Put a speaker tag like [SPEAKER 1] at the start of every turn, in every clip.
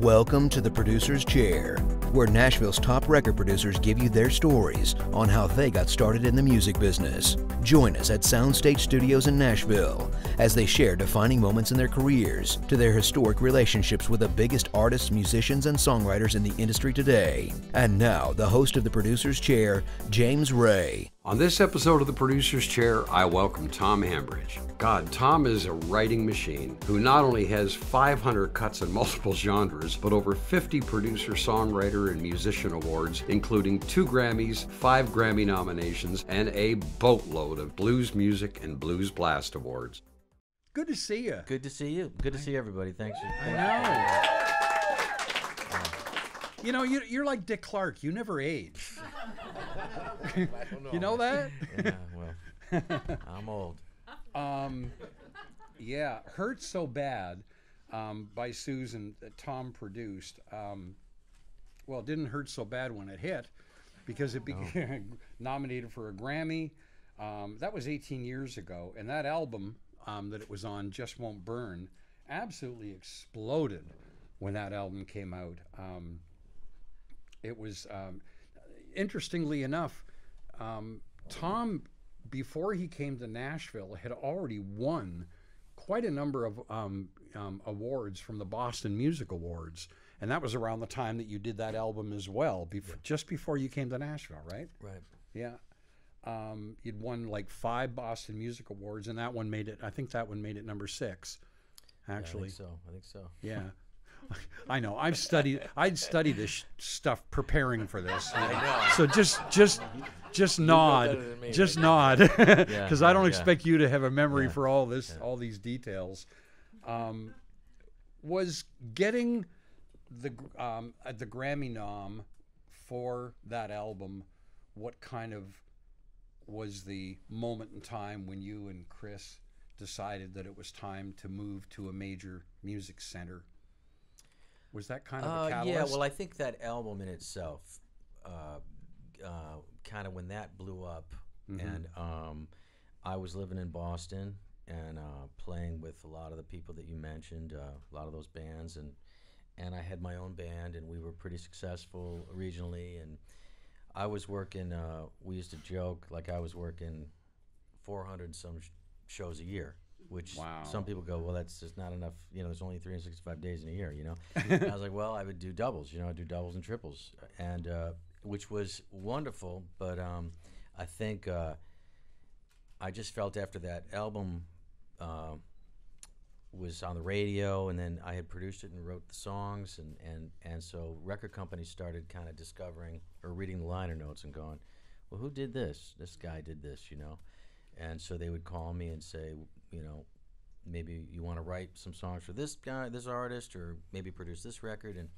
[SPEAKER 1] Welcome to the Producer's Chair, where Nashville's top record producers give you their stories on how they got started in the music business. Join us at Soundstage Studios in Nashville as they share defining moments in their careers to their historic relationships with the biggest artists, musicians, and songwriters in the industry today. And now, the host of the Producer's Chair, James Ray.
[SPEAKER 2] On this episode of The Producer's Chair, I welcome Tom Hambridge. God, Tom is a writing machine who not only has 500 cuts in multiple genres, but over 50 producer, songwriter, and musician awards, including two Grammys, five Grammy nominations, and a boatload of blues music and blues blast awards.
[SPEAKER 3] Good to see you.
[SPEAKER 4] Good to see you. Good to see everybody. Thanks. For,
[SPEAKER 3] I know. You know, you, you're like Dick Clark. You never age. you know that?
[SPEAKER 4] Yeah, well, I'm old.
[SPEAKER 3] Um, yeah, Hurt So Bad um, by Susan that Tom produced. Um, well, it didn't hurt so bad when it hit because it became nominated for a Grammy. Um, that was 18 years ago. And that album um, that it was on, Just Won't Burn, absolutely exploded when that album came out. Um, it was, um, interestingly enough, um, Tom, before he came to Nashville, had already won quite a number of um, um, awards from the Boston Music Awards. And that was around the time that you did that album as well, bef- just before you came to Nashville, right?
[SPEAKER 4] Right.
[SPEAKER 3] Yeah. Um, you'd won like five Boston Music Awards, and that one made it, I think that one made it number six, actually.
[SPEAKER 4] I think so. I think so.
[SPEAKER 3] Yeah. I know. I've studied. I'd study this sh- stuff preparing for this. So just, just, just nod.
[SPEAKER 4] me,
[SPEAKER 3] Just nod, because I don't
[SPEAKER 4] yeah.
[SPEAKER 3] expect you to have a memory
[SPEAKER 4] Yeah.
[SPEAKER 3] for all this, all these details. Um, was getting the um, uh, the Grammy nom for that album. What kind of was the moment in time when you and Chris decided that it was time to move to a major music center? Was that kind of a
[SPEAKER 4] Uh, yeah. Well, I think that album in itself, uh, uh, kind of when that blew up,
[SPEAKER 3] Mm-hmm.
[SPEAKER 4] and um, I was living in Boston and uh, playing with a lot of the people that you mentioned, uh, a lot of those bands, and and I had my own band, and we were pretty successful regionally, and I was working. Uh, we used to joke like I was working 400 some sh- shows a year, which
[SPEAKER 3] Wow.
[SPEAKER 4] some people go, well, that's just not enough. You know, there's only 365 days in a year. You know, I was like, well, I would do doubles. You know, I'd do doubles and triples, and uh, which was wonderful. But um, I think uh, I just felt after that album. Uh, was on the radio and then I had produced it and wrote the songs and, and, and so record companies started kind of discovering or reading the liner notes and going, well, who did this? This guy did this, you know? And so they would call me and say, you know, maybe you want to write some songs for this guy, this artist, or maybe produce this record. And,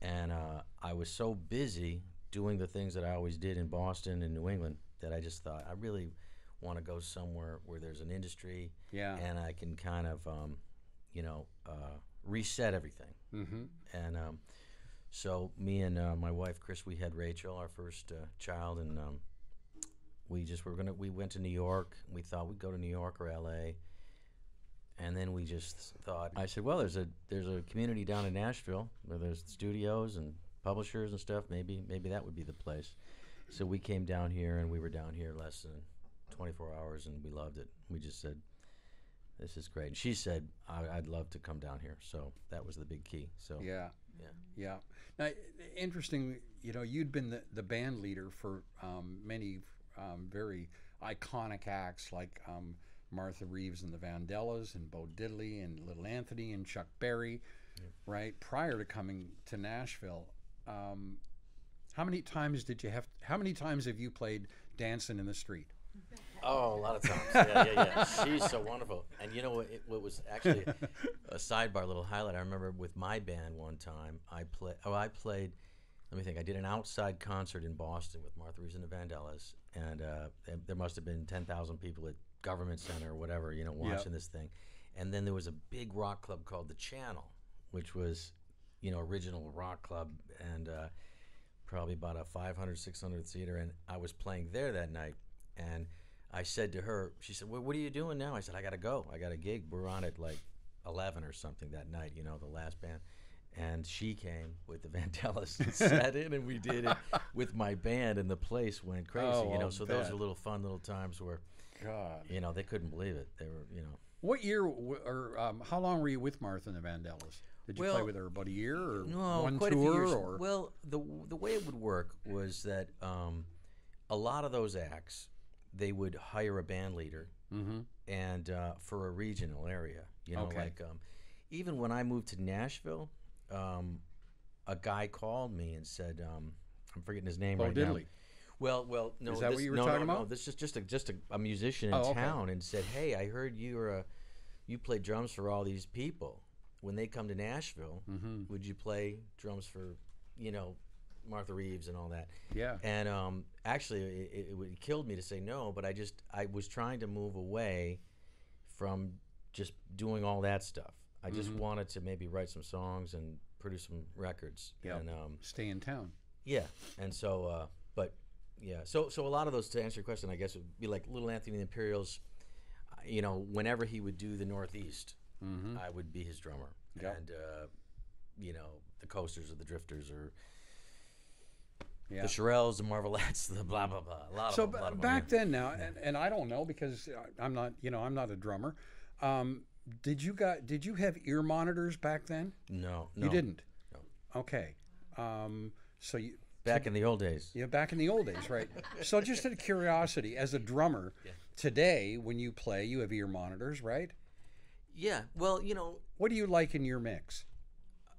[SPEAKER 4] and uh, I was so busy doing the things that I always did in Boston and New England that I just thought, I really want to go somewhere where there's an industry
[SPEAKER 3] Yeah.
[SPEAKER 4] and I can kind of, um, you know, uh, reset everything.
[SPEAKER 3] Mm-hmm.
[SPEAKER 4] And um, so me and uh, my wife Chris, we had Rachel, our first uh, child, and um, we just were gonna. We went to New York. We thought we'd go to New York or L.A. And then we just thought. I said, "Well, there's a there's a community down in Nashville where there's studios and publishers and stuff. Maybe maybe that would be the place." So we came down here, and we were down here less than 24 hours, and we loved it. We just said, "This is great." And she said, I- "I'd love to come down here." So that was the big key. So
[SPEAKER 3] Yeah.
[SPEAKER 4] Yeah.
[SPEAKER 3] Yeah. Now, interesting, you know, you'd been the, the band leader for um, many um, very iconic acts like um, Martha Reeves and the Vandellas and Bo Diddley and Little Anthony and Chuck Berry, right? Prior to coming to Nashville. Um, how many times did you have, how many times have you played Dancing in the Street?
[SPEAKER 4] Oh, a lot of times. Yeah, yeah, yeah. She's so wonderful. And you know what? It, what was actually a sidebar, little highlight. I remember with my band one time, I play. Oh, I played. Let me think. I did an outside concert in Boston with Martha Reeves and the Vandellas, and uh, there- there must have been ten thousand people at Government Center or whatever, you know, watching this thing. And then there was a big rock club called the Channel, which was, you know, original rock club, and uh, probably about a 500, 600 seater. And I was playing there that night, and I said to her, she said, well, "What are you doing now?" I said, "I got to go. I got a gig. We're on at like 11 or something that night. You know, the last band." And she came with the Vandellas and sat in, and we did it with my band, and the place went crazy.
[SPEAKER 3] Oh,
[SPEAKER 4] you know,
[SPEAKER 3] I'll
[SPEAKER 4] so those are little fun little times where
[SPEAKER 3] God.
[SPEAKER 4] you know they couldn't believe it. They were, you know.
[SPEAKER 3] What year or um, how long were you with Martha and the Vandellas? Did you play with her about a year or
[SPEAKER 4] No,
[SPEAKER 3] one
[SPEAKER 4] quite a few
[SPEAKER 3] tour
[SPEAKER 4] years.
[SPEAKER 3] or
[SPEAKER 4] Well, the the way it would work was that um, a lot of those acts they would hire a band leader
[SPEAKER 3] mm-hmm.
[SPEAKER 4] and uh, for a regional area. You know,
[SPEAKER 3] Okay.
[SPEAKER 4] like um, even when I moved to Nashville, um, a guy called me and said, um, "I'm forgetting his name
[SPEAKER 3] Bo
[SPEAKER 4] right
[SPEAKER 3] Diddley.
[SPEAKER 4] now." Well, well, no.
[SPEAKER 3] Is that what
[SPEAKER 4] this-
[SPEAKER 3] you were
[SPEAKER 4] no,
[SPEAKER 3] talking
[SPEAKER 4] no, No,
[SPEAKER 3] about?
[SPEAKER 4] this is just a just a, a musician in
[SPEAKER 3] Oh, okay.
[SPEAKER 4] town, and said, "Hey, I heard you were a, you play drums for all these people. When they come to Nashville,
[SPEAKER 3] Mm-hmm.
[SPEAKER 4] would you play drums for, you know, Martha Reeves and all that?"
[SPEAKER 3] Yeah.
[SPEAKER 4] And um, actually, it, it, it would- killed me to say no, but I just I was trying to move away from just doing all that stuff. I just
[SPEAKER 3] Mhm.
[SPEAKER 4] wanted to maybe write some songs and produce some records.
[SPEAKER 3] Yep.
[SPEAKER 4] And um,
[SPEAKER 3] Stay in town.
[SPEAKER 4] yeah, and so, uh, but yeah, so so a lot of those to answer your question, I guess would be like Little Anthony and the Imperials. You know, whenever he would do the Northeast,
[SPEAKER 3] Mm-hmm.
[SPEAKER 4] I would be his drummer,
[SPEAKER 3] Yep.
[SPEAKER 4] and uh, you know, the Coasters or the Drifters or
[SPEAKER 3] Yeah.
[SPEAKER 4] the Shirelles, the Marvelettes, the blah blah blah. A lot
[SPEAKER 3] So
[SPEAKER 4] of them, a
[SPEAKER 3] b-
[SPEAKER 4] lot of them,
[SPEAKER 3] back
[SPEAKER 4] yeah.
[SPEAKER 3] then now, and, and I don't know because I'm not, you know, I'm not a drummer. Um, did you got? Did you have ear monitors back then?
[SPEAKER 4] No, no,
[SPEAKER 3] You didn't.
[SPEAKER 4] No.
[SPEAKER 3] Okay. Um, so you,
[SPEAKER 4] Back in the old days.
[SPEAKER 3] yeah, back in the old days, right? so just out of curiosity, as a drummer, today when you play, you have ear monitors, right?
[SPEAKER 4] Yeah. Well, you know,
[SPEAKER 3] What do you like in your mix?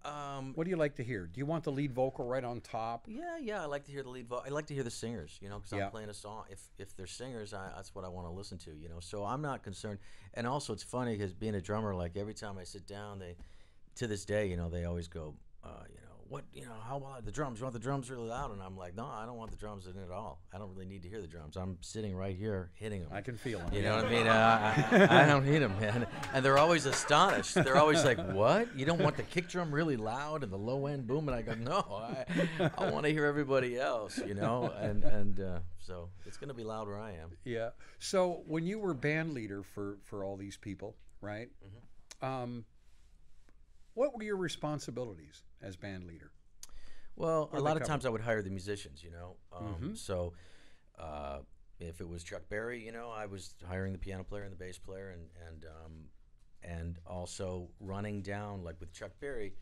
[SPEAKER 4] Um,
[SPEAKER 3] What do you like to hear? Do you want the lead vocal right on top?
[SPEAKER 4] yeah, yeah. I like to hear the lead vocal. I like to hear the singers. You know, because
[SPEAKER 3] Yeah.
[SPEAKER 4] I'm playing a song. If if they're singers, I, that's what I want to listen to. You know, so I'm not concerned. And also, it's funny because being a drummer, like every time I sit down, they, to this day, you know, they always go, uh, you know, what, you know, how loud the drums? You want the drums really loud? And I'm like, no, I don't want the drums in at all. I don't really need to hear the drums. I'm sitting right here hitting them.
[SPEAKER 3] I can feel them.
[SPEAKER 4] You know what I mean? Uh, I, I don't need them, man. And they're always astonished. They're always like, "What? You don't want the kick drum really loud and the low end boom?" And I go, "No, I, I want to hear everybody else." You know, and and uh, so it's gonna be loud where I am.
[SPEAKER 3] Yeah. So when you were band leader for for all these people, right?
[SPEAKER 4] Mm-hmm.
[SPEAKER 3] Um, what were your responsibilities as band leader?
[SPEAKER 4] Well, a lot of times I would hire the musicians, you know. Um,
[SPEAKER 3] Mhm.
[SPEAKER 4] So uh, if it was Chuck Berry, you know, I was hiring the piano player and the bass player, and and um, and also running down like with Chuck Berry.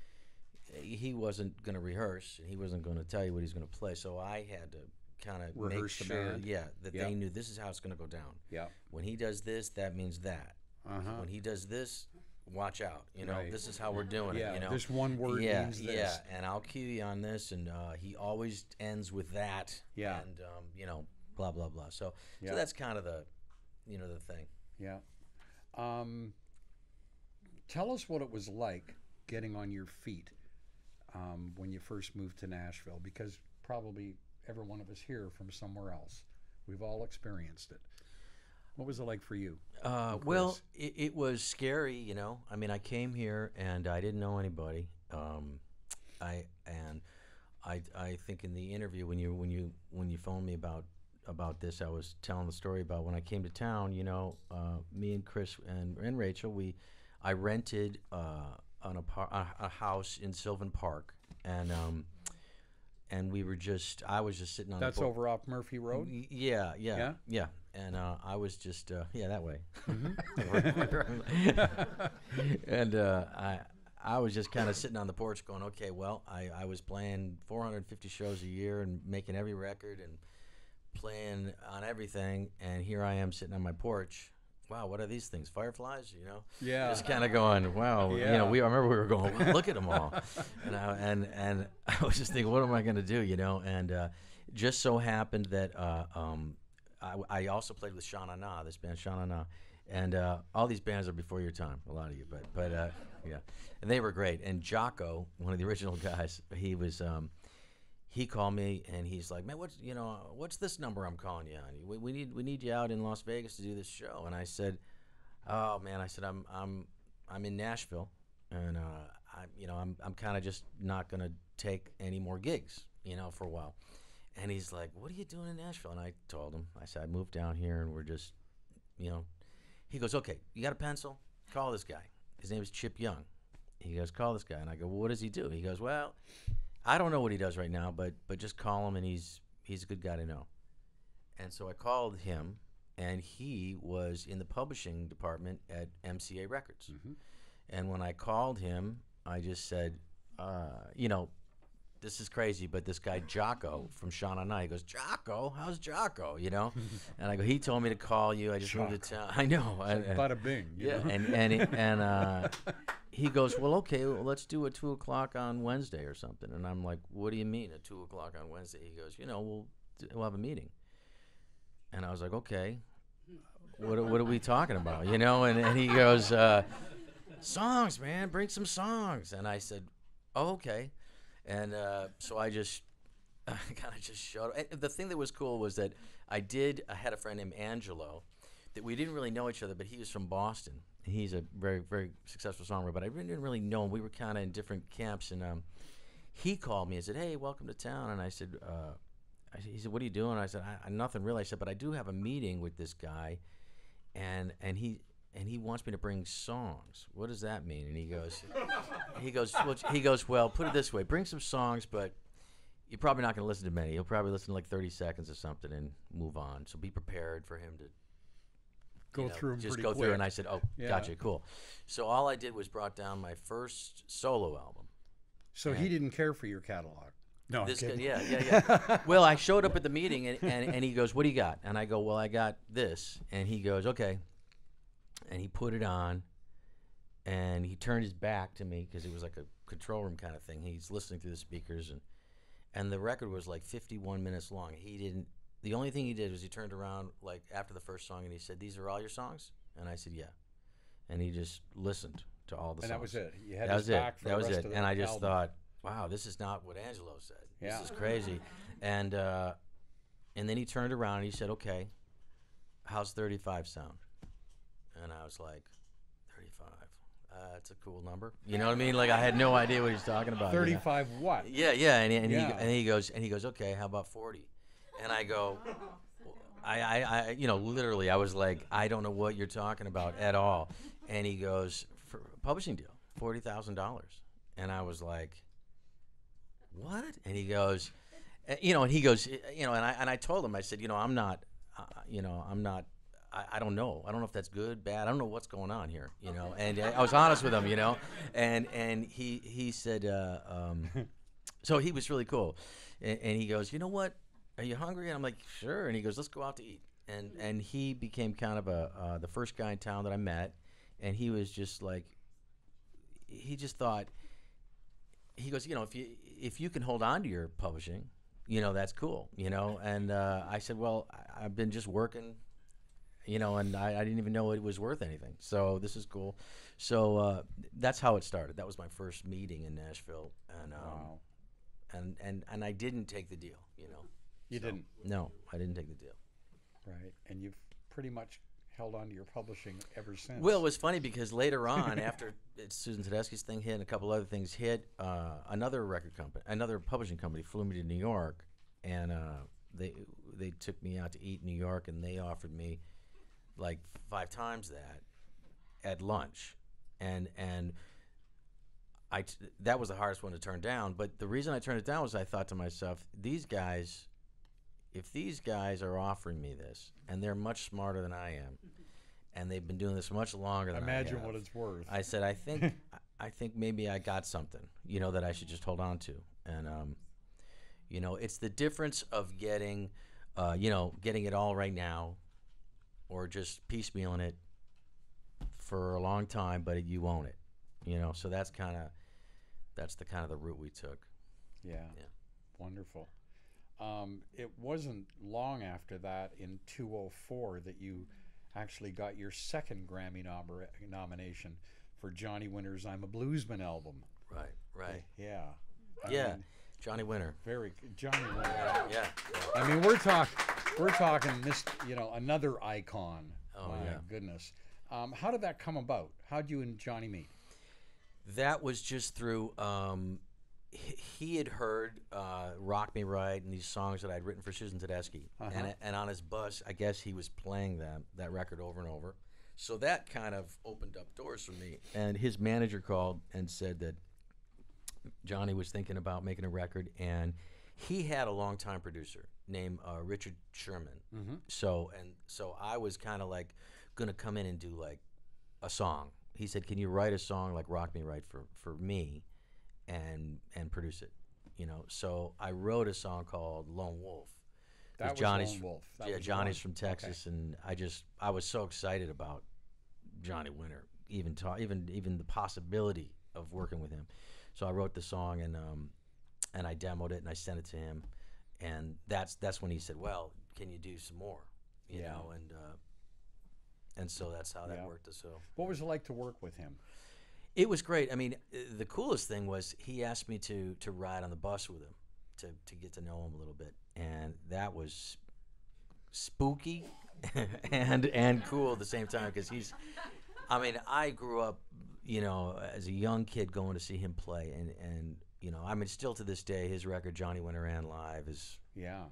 [SPEAKER 4] He wasn't going to rehearse, and he wasn't going to tell you what he's going to play. So I had to kind of make sure, yeah, that
[SPEAKER 3] Yep.
[SPEAKER 4] they knew this is how it's going to go down.
[SPEAKER 3] Yeah.
[SPEAKER 4] When he does this, that means that.
[SPEAKER 3] Uh huh.
[SPEAKER 4] When he does this, watch out. You know,
[SPEAKER 3] Right.
[SPEAKER 4] this is how we're doing
[SPEAKER 3] Yeah.
[SPEAKER 4] it. You know,
[SPEAKER 3] this one word
[SPEAKER 4] yeah,
[SPEAKER 3] means this.
[SPEAKER 4] yeah, and I'll cue you on this, and uh, he always ends with that.
[SPEAKER 3] Yeah.
[SPEAKER 4] and um, you know, blah blah blah. So,
[SPEAKER 3] Yeah.
[SPEAKER 4] so that's kind of the, you know, the thing.
[SPEAKER 3] Yeah. Um, tell us what it was like getting on your feet um, when you first moved to Nashville, because probably every one of us here from somewhere else. We've all experienced it. What was it like for you?
[SPEAKER 4] Uh, well, it, it was scary, you know. I mean, I came here and I didn't know anybody. Um, I and I I think in the interview when you when you when you phoned me about about this, I was telling the story about when I came to town. You know, uh, me and Chris and, and Rachel, we I rented uh, an apar- a, a house in Sylvan Park, and um, and we were just I was just sitting on
[SPEAKER 3] That's over off Murphy Road.
[SPEAKER 4] Yeah, yeah,
[SPEAKER 3] Yeah?
[SPEAKER 4] yeah. And uh, I was just uh, yeah that way.
[SPEAKER 3] Mm-hmm.
[SPEAKER 4] and uh, I I was just kind of sitting on the porch going, okay, well, I, I was playing 450 shows a year and making every record and playing on everything, and here I am sitting on my porch. Wow, what are these things? Fireflies, you know?
[SPEAKER 3] Yeah.
[SPEAKER 4] Just kind of going, wow. You know, we I remember we were going, wow, look at them all, and I, and and I was just thinking, what am I going to do? You know, and uh, just so happened that uh, um, I, I also played with Shana Na, this band Shana Na, and uh, all these bands are before your time, a lot of you, but but uh, yeah, and they were great. And Jocko, one of the original guys, he was. Um, he called me and he's like, "Man, what's you know what's this number I'm calling you on? We, we need we need you out in Las Vegas to do this show." And I said, "Oh man," I said, "I'm I'm I'm in Nashville, and uh, I you know I'm I'm kind of just not gonna take any more gigs, you know, for a while." And he's like, "What are you doing in Nashville?" And I told him, I said, "I moved down here and we're just, you know." He goes, "Okay, you got a pencil? Call this guy. His name is Chip Young." He goes, call this guy, and I go, well, what does he do? He goes, well, I don't know what he does right now, but but just call him, and he's he's a good guy to know. And so I called him, and he was in the publishing department at MCA Records. And when I called him, I just said, uh, you know, this is crazy, but this guy Jocko from Sha Na Na, he goes, Jocko, how's Jocko? You know, and I go, he told me to call you. I just moved to town. I know. I- I-
[SPEAKER 3] Bada bing. you
[SPEAKER 4] yeah,
[SPEAKER 3] know?
[SPEAKER 4] and and it- and uh, he goes, well, okay, well, let's do a two o'clock on Wednesday or something. And I'm like, what do you mean at two o'clock on Wednesday? He goes, you know, we'll we'll have a meeting. And I was like, okay, what are- what are we talking about? You know? And and he goes, uh, songs, man, bring some songs. And I said, oh, okay. And uh, so I just I kind of just showed. And the thing that was cool was that I did. I had a friend named Angelo that we didn't really know each other, but he was from Boston. He's a very very successful songwriter, but I didn't really know him. We were kind of in different camps, and um, he called me and said, "Hey, welcome to town." And I said, uh, I, he said, "What are you doing?" I said, I, "I nothing really." I said, "But I do have a meeting with this guy, and and he." And he wants me to bring songs. What does that mean? And he goes, he goes, well, he goes. Well, put it this way: bring some songs, but you're probably not going to listen to many. He'll probably listen to like 30 seconds or something and move on. So be prepared for him to
[SPEAKER 3] Go
[SPEAKER 4] you know,
[SPEAKER 3] through 'em
[SPEAKER 4] just go
[SPEAKER 3] quick.
[SPEAKER 4] through. And I said, "Oh,
[SPEAKER 3] Yeah.
[SPEAKER 4] gotcha, cool." So all I did was brought down my first solo album.
[SPEAKER 3] So he didn't care for your catalog. No, I'm
[SPEAKER 4] This guy, yeah, yeah, yeah. well, I showed up at the meeting and, and, and he goes, What do you got? And I go, Well, I got this. And he goes, Okay. And he put it on and he turned his back to me because it was like a control room kind of thing. He's listening through the speakers and and the record was like 51 minutes long. He didn't, the only thing he did was he turned around like after the first song and he said, These are all your songs? And I said, Yeah. And he just listened to all the
[SPEAKER 3] And
[SPEAKER 4] songs.
[SPEAKER 3] that was it. You had
[SPEAKER 4] that was it. that was it. And I just
[SPEAKER 3] album.
[SPEAKER 4] thought, wow, this is not what Angelo said.
[SPEAKER 3] Yeah.
[SPEAKER 4] This is crazy. and uh, and then he turned around and he said, okay, how's 35 sound? And I was like, 35. Uh, that's a cool number. You know what I mean? Like I had no idea what he was talking about. you know?
[SPEAKER 3] 35 what?
[SPEAKER 4] Yeah, yeah, and, and
[SPEAKER 3] Yeah.
[SPEAKER 4] he and he goes and he goes, okay, how about forty? And I go, I, I, I, you know, literally, I was like, I don't know what you're talking about at all. And he goes, for a publishing deal, forty thousand dollars. And I was like, what? And he goes, eh, you know, and he goes, eh, you know, and I and I told him, I said, you know, I'm not, uh, you know, I'm not. I, I don't know. I don't know if that's good, bad. I don't know what's going on here, you know. And I, I was honest with him, you know. And and he he said, uh, um, so he was really cool, and, and he goes, you know what? Are you hungry? And I'm like, sure. And he goes, let's go out to eat. And and he became kind of a uh, the first guy in town that I met, and he was just like, he just thought, he goes, you know, if you if you can hold on to your publishing, you know, that's cool, you know. And uh, I said, well, I, I've been just working, you know, and I, I didn't even know it was worth anything. So this is cool. So uh, that's how it started. That was my first meeting in Nashville, and um,
[SPEAKER 3] Wow.
[SPEAKER 4] and and and I didn't take the deal, you know.
[SPEAKER 3] You
[SPEAKER 4] So,
[SPEAKER 3] didn't.
[SPEAKER 4] No, I didn't take the deal.
[SPEAKER 3] Right. And you've pretty much held on to your publishing ever since.
[SPEAKER 4] Well, it was funny because later on, after Susan Tedeschi's thing hit and a couple other things hit, uh, another record company, another publishing company flew me to New York, and uh, they they took me out to eat in New York, and they offered me like five times that at lunch, and and I t- that was the hardest one to turn down. But the reason I turned it down was I thought to myself, these guys, if these guys are offering me this, and they're much smarter than I am, and they've been doing this much longer than I
[SPEAKER 3] Imagine
[SPEAKER 4] have,
[SPEAKER 3] what it's worth.
[SPEAKER 4] I said, I think, I- I think maybe I got something, you know, that I should just hold on to. And, um, you know, it's the difference of getting, uh, you know, getting it all right now, or just piecemealing it for a long time, but you own it, you know. So that's kind of, that's the kind of the route we took.
[SPEAKER 3] yeah.
[SPEAKER 4] Yeah.
[SPEAKER 3] Wonderful. Um, it wasn't long after that in 204 that you actually got your second Grammy nom- nomination for Johnny Winter's I'm a Bluesman album.
[SPEAKER 4] Right, right.
[SPEAKER 3] Yeah. I
[SPEAKER 4] Yeah,
[SPEAKER 3] mean,
[SPEAKER 4] Johnny Winter.
[SPEAKER 3] very Johnny Winter.
[SPEAKER 4] Yeah.
[SPEAKER 3] I mean, we're talking, we're talking this, you know, another icon.
[SPEAKER 4] Oh,
[SPEAKER 3] My
[SPEAKER 4] yeah.
[SPEAKER 3] goodness. Um, how did that come about? How'd you and Johnny meet?
[SPEAKER 4] That was just through. Um, he, had heard uh, "Rock Me Right" and these songs that I'd written for Susan Tedeschi,
[SPEAKER 3] Uh-huh.
[SPEAKER 4] and and on his bus, I guess he was playing that that record over and over. So that kind of opened up doors for me. And his manager called and said that Johnny was thinking about making a record, and he had a longtime producer named uh, Richard Shurman. So and so I was kind of like gonna come in and do like a song. He said, "Can you write a song like Rock Me Right for for me, and and produce it?" You know. So I wrote a song called Lone Wolf.
[SPEAKER 3] That was
[SPEAKER 4] Johnny's
[SPEAKER 3] Lone Wolf. That
[SPEAKER 4] yeah, Johnny's
[SPEAKER 3] one.
[SPEAKER 4] from Texas, and I just I was so excited about Johnny Winter, even ta- even even the possibility of working with him. So I wrote the song and um, and I demoed it and I sent it to him, and that's that's when he said, "Well, can you do some more?" You
[SPEAKER 3] Yeah.
[SPEAKER 4] know, and uh, and so that's how that
[SPEAKER 3] Yeah.
[SPEAKER 4] worked. So
[SPEAKER 3] What was it like to work with him?
[SPEAKER 4] it was great. I mean, the coolest thing was he asked me to to ride on the bus with him to to get to know him a little bit, and that was spooky and and cool at the same time because he's. I mean, I grew up, you know, as a young kid going to see him play, and and you know, I mean, still to this day, his record Johnny Winter and Live is
[SPEAKER 3] Yeah.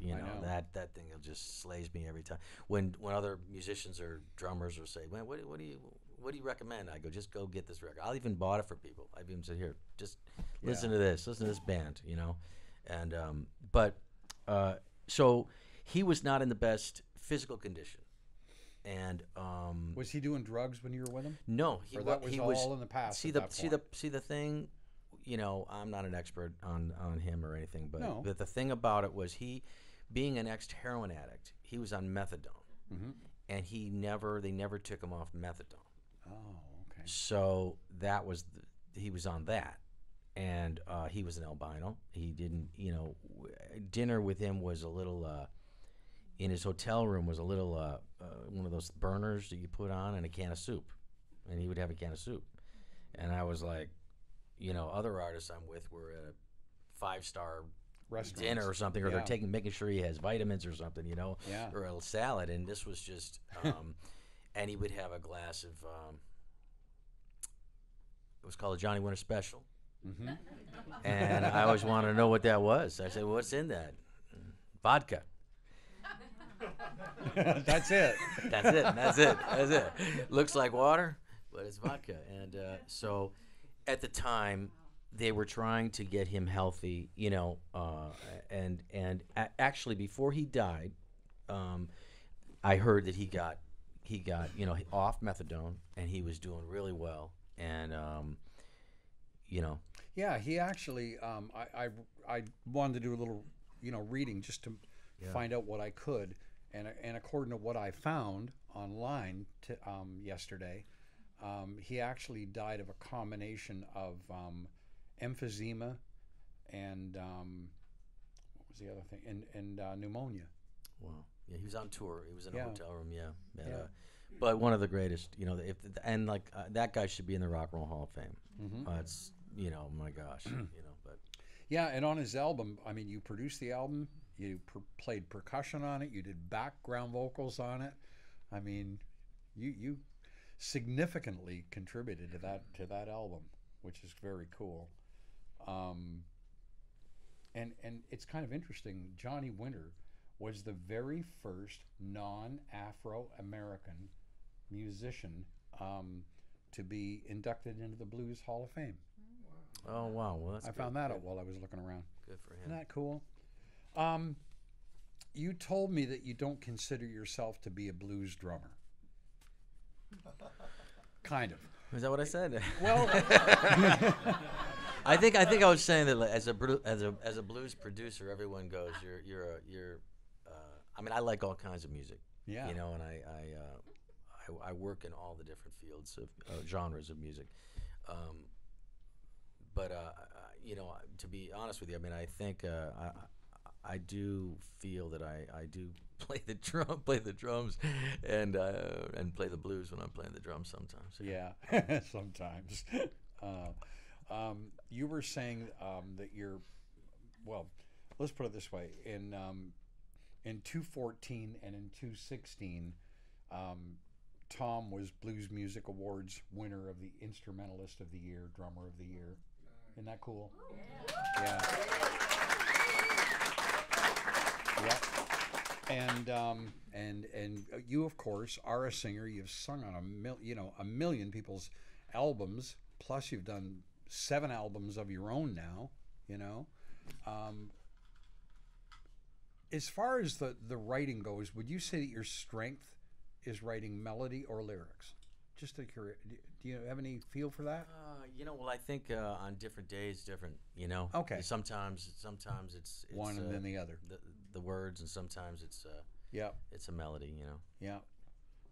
[SPEAKER 4] you know,
[SPEAKER 3] know.
[SPEAKER 4] that that thing it just slays me every time. When when other musicians or drummers will say, "Man, what, what do you what do you recommend?" I go, "Just go get this record." I'll even bought it for people. I've even said, "Here, just listen to this. Listen to this band." You know, and um, but uh, so he was not in the best physical condition, and um,
[SPEAKER 3] Was he doing drugs when you were with him?
[SPEAKER 4] no, he,
[SPEAKER 3] Or that was
[SPEAKER 4] he
[SPEAKER 3] all
[SPEAKER 4] was
[SPEAKER 3] in the past
[SPEAKER 4] See the see the see the thing, you know, I'm not an expert on on him or anything, but
[SPEAKER 3] No.
[SPEAKER 4] but the thing about it was he, being an ex heroin addict, he was on methadone,
[SPEAKER 3] Mm-hmm.
[SPEAKER 4] and he never they never took him off methadone.
[SPEAKER 3] Oh, okay.
[SPEAKER 4] So that was the, he was on that, and uh, he was an albino. He didn't, you know, w- dinner with him was a little. Uh, in his hotel room was a little uh, uh, one of those burners that you put on and a can of soup, and he would have a can of soup, and I was like, you know, other artists I'm with were at a five star
[SPEAKER 3] Restaurants.
[SPEAKER 4] dinner or something, or they're taking making sure he has vitamins or something, you know,
[SPEAKER 3] Yeah.
[SPEAKER 4] or a salad, and this was just, um, and he would have a glass of, um, it was called a Johnny Winter Special,
[SPEAKER 3] Mm-hmm.
[SPEAKER 4] and I always wanted to know what that was. I said, "What's in that?" Vodka.
[SPEAKER 3] That's it.
[SPEAKER 4] That's it. That's it. That's it. Looks like water, but it's vodka. And uh, so, at the time, they were trying to get him healthy, you know, uh, and and a- actually before he died, um, I heard that he got he got you know off methadone and he was doing really well, and um, you know,
[SPEAKER 3] Yeah, he actually. Um, I, I I wanted to do a little, you know, reading just to find out what I could, and and according to what I found online to, um, yesterday, um, he actually died of a combination of um, emphysema and um, what was the other thing, and and uh, pneumonia.
[SPEAKER 4] Wow. Yeah, he was on tour. He was in a
[SPEAKER 3] Yeah.
[SPEAKER 4] hotel room. Yeah.
[SPEAKER 3] Yeah.
[SPEAKER 4] Uh, but one of the greatest, you know, if and like uh, that guy should be in the Rock and Roll Hall of Fame.
[SPEAKER 3] Mm-hmm.
[SPEAKER 4] Uh, it's you know, my gosh, you know, but
[SPEAKER 3] Yeah, and on his album, I mean, you produced the album, you per- played percussion on it, you did background vocals on it. I mean, you you significantly contributed to that to that album, which is very cool. Um, and and it's kind of interesting. Johnny Winter was the very first non-Afro-American musician um, to be inducted into the Blues Hall of Fame.
[SPEAKER 4] oh wow, well that's
[SPEAKER 3] I
[SPEAKER 4] good.
[SPEAKER 3] found that out while I was looking around.
[SPEAKER 4] good for him.
[SPEAKER 3] Isn't that cool? Um, you told me that you don't consider yourself to be a blues drummer. Kind of.
[SPEAKER 4] Is that what I said?
[SPEAKER 3] Well,
[SPEAKER 4] I think I think I was saying that like, as a as a as a blues producer, everyone goes, you're you're a, you're. Uh, I mean, I like all kinds of music.
[SPEAKER 3] Yeah.
[SPEAKER 4] You know, and I I, uh, I I work in all the different fields of uh, genres of music. Um, but uh, you know, to be honest with you, I mean, I think uh, I. I- I do feel that I, I do play the drum, play the drums, and uh, and play the blues when I'm playing the drums sometimes.
[SPEAKER 3] yeah, sometimes. Uh, um, you were saying um, that you're, well, let's put it this way: in um, in two fourteen and in two sixteen, um, Tom was Blues Music Awards winner of the Instrumentalist of the Year, Drummer of the Year. Isn't that cool? Yeah. Yep. And um, and and uh, you of course are a singer. You've sung on a mil, you know a million people's albums. Plus, you've done seven albums of your own now. You know. Um, as far as the, the writing goes, would you say that your strength is writing melody or lyrics? Just a curious, do you have any feel for that?
[SPEAKER 4] Uh, you know, well, I think uh, on different days, different. You know.
[SPEAKER 3] Okay.
[SPEAKER 4] Sometimes, sometimes it's, it's
[SPEAKER 3] One and
[SPEAKER 4] uh,
[SPEAKER 3] then the other.
[SPEAKER 4] The, the words, and sometimes it's uh,
[SPEAKER 3] Yeah,
[SPEAKER 4] it's a melody. You know.
[SPEAKER 3] yeah.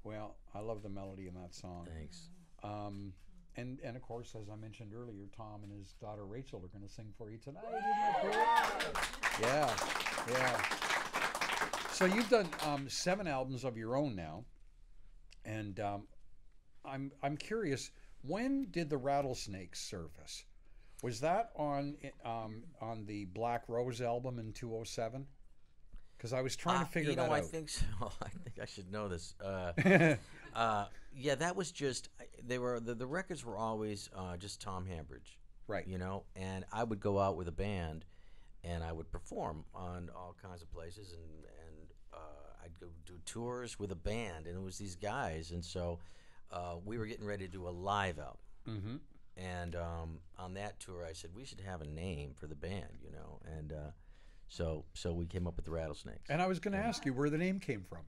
[SPEAKER 3] Well, I love the melody in that song.
[SPEAKER 4] Thanks.
[SPEAKER 3] Um, and and of course, as I mentioned earlier, Tom and his daughter Rachel are going to sing for you tonight. Isn't that cool? Yeah, yeah. So you've done um, seven albums of your own now, and um, I'm I'm curious. When did the Rattlesnakes surface? Was that on um, on the Black Rose album in 207? Because I was trying
[SPEAKER 4] Uh,
[SPEAKER 3] to figure
[SPEAKER 4] you know,
[SPEAKER 3] that
[SPEAKER 4] I
[SPEAKER 3] out.
[SPEAKER 4] think so. I think I should know this. Uh, uh, yeah, that was just they were the, the records were always uh, just Tom Hambridge,
[SPEAKER 3] right.
[SPEAKER 4] you know, and I would go out with a band, and I would perform on all kinds of places, and and uh, I'd go do tours with a band, and it was these guys, and so uh, we were getting ready to do a live album.
[SPEAKER 3] Mm-hmm.
[SPEAKER 4] And um, on that tour, I said we should have a name for the band, you know, and uh, so so we came up with the Rattlesnakes.
[SPEAKER 3] And I was going to ask you where the name came from.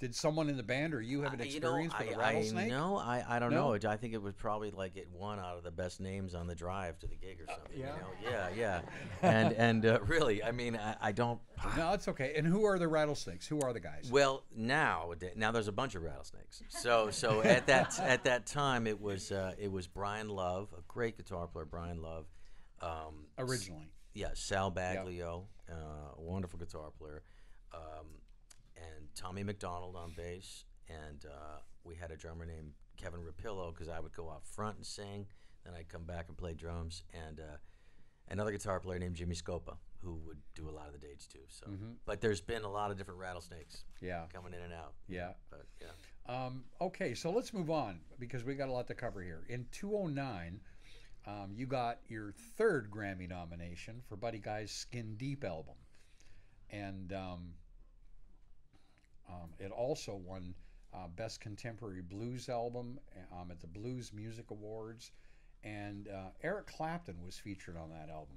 [SPEAKER 3] Did someone in the band or you have an
[SPEAKER 4] Uh, you know,
[SPEAKER 3] experience with a
[SPEAKER 4] I,
[SPEAKER 3] rattlesnake?
[SPEAKER 4] I, no, I, I don't
[SPEAKER 3] No?
[SPEAKER 4] know. I think it was probably like it one out of the best names on the drive to the gig or something.
[SPEAKER 3] yeah?
[SPEAKER 4] You know? Yeah, yeah. And and uh, really, I mean, I, I don't.
[SPEAKER 3] No, it's okay. And who are the rattlesnakes? Who are the guys?
[SPEAKER 4] Well, now now there's a bunch of rattlesnakes. So so at that at that time it was uh, it was Brian Love, a great guitar player, Brian Love. Um,
[SPEAKER 3] Originally.
[SPEAKER 4] Yeah, Sal Baglio, uh, a wonderful guitar player, um, and Tommy McDonald on bass, and uh, we had a drummer named Kevin Rapillo because I would go out front and sing, then I'd come back and play drums, and uh, another guitar player named Jimmy Scopa who would do a lot of the dates too. So, but there's been a lot of different rattlesnakes
[SPEAKER 3] Yeah.
[SPEAKER 4] coming in and out.
[SPEAKER 3] Yeah.
[SPEAKER 4] But yeah.
[SPEAKER 3] Um, okay, so let's move on because we got a lot to cover here. In 209, um, you got your third Grammy nomination for Buddy Guy's Skin Deep album. And um, um, it also won uh, Best Contemporary Blues Album um, at the Blues Music Awards. And uh, Eric Clapton was featured on that album,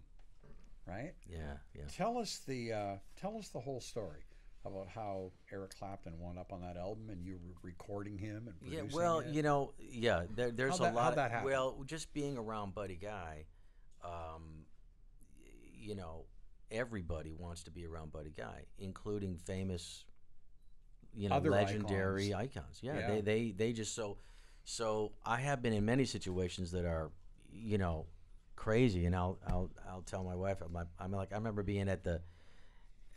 [SPEAKER 3] right?
[SPEAKER 4] Yeah, yeah.
[SPEAKER 3] Tell us the uh, tell us the whole story about how Eric Clapton wound up on that album and you were recording him and
[SPEAKER 4] Yeah, well,
[SPEAKER 3] it.
[SPEAKER 4] you know, yeah, there, there's a lot. of? Well, just being around Buddy Guy, um, you know, everybody wants to be around Buddy Guy, including famous, you know,
[SPEAKER 3] Other
[SPEAKER 4] legendary icons. Yeah,
[SPEAKER 3] Yeah.
[SPEAKER 4] they they they just so. So I have been in many situations that are, you know, crazy, and I'll I'll I'll tell my wife. I'm like, I'm like I remember being at the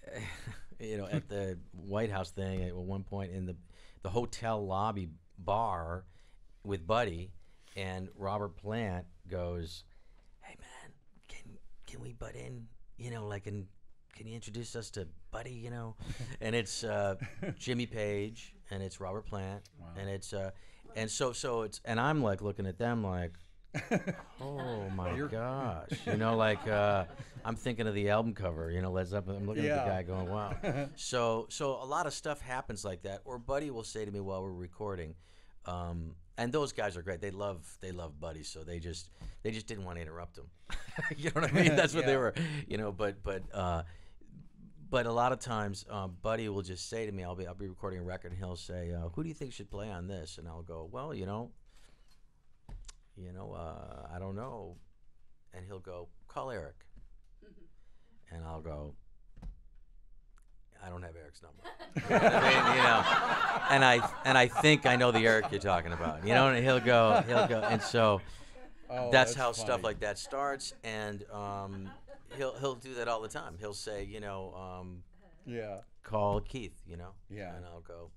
[SPEAKER 4] you know, at the White House thing at one point in the the hotel lobby bar with Buddy, and Robert Plant goes, "Hey man, can can we butt in? You know, like and can you introduce us to Buddy? You know?" and it's uh, Jimmy Page, and it's Robert Plant, and it's uh, and so so it's and I'm like looking at them like. Oh my gosh! You know, like uh, I'm thinking of the album cover. You know, Led Zeppelin. I'm looking at the guy going, "Wow." so, so a lot of stuff happens like that. Or Buddy will say to me while we're recording, um, and those guys are great. They love they love Buddy, so they just they just didn't want to interrupt him. you know what I mean? That's what they were. You know, but but. Uh, but a lot of times, um, Buddy will just say to me, "I'll be I'll be recording a record, and he'll say, uh, "Who do you think should play on this?" And I'll go, "Well, you know, you know, uh, I don't know." And he'll go, "Call Eric," and I'll go, "I don't have Eric's number." You know I mean, you know, and I and I think I know the Eric you're talking about. You know, and he'll go, he'll go, and so
[SPEAKER 3] Oh,
[SPEAKER 4] that's, how stuff like that starts, and um, he'll he'll do that all the time. He'll say, you know, um,
[SPEAKER 3] Yeah,
[SPEAKER 4] call Keith, you know,
[SPEAKER 3] Yeah.
[SPEAKER 4] and I'll go,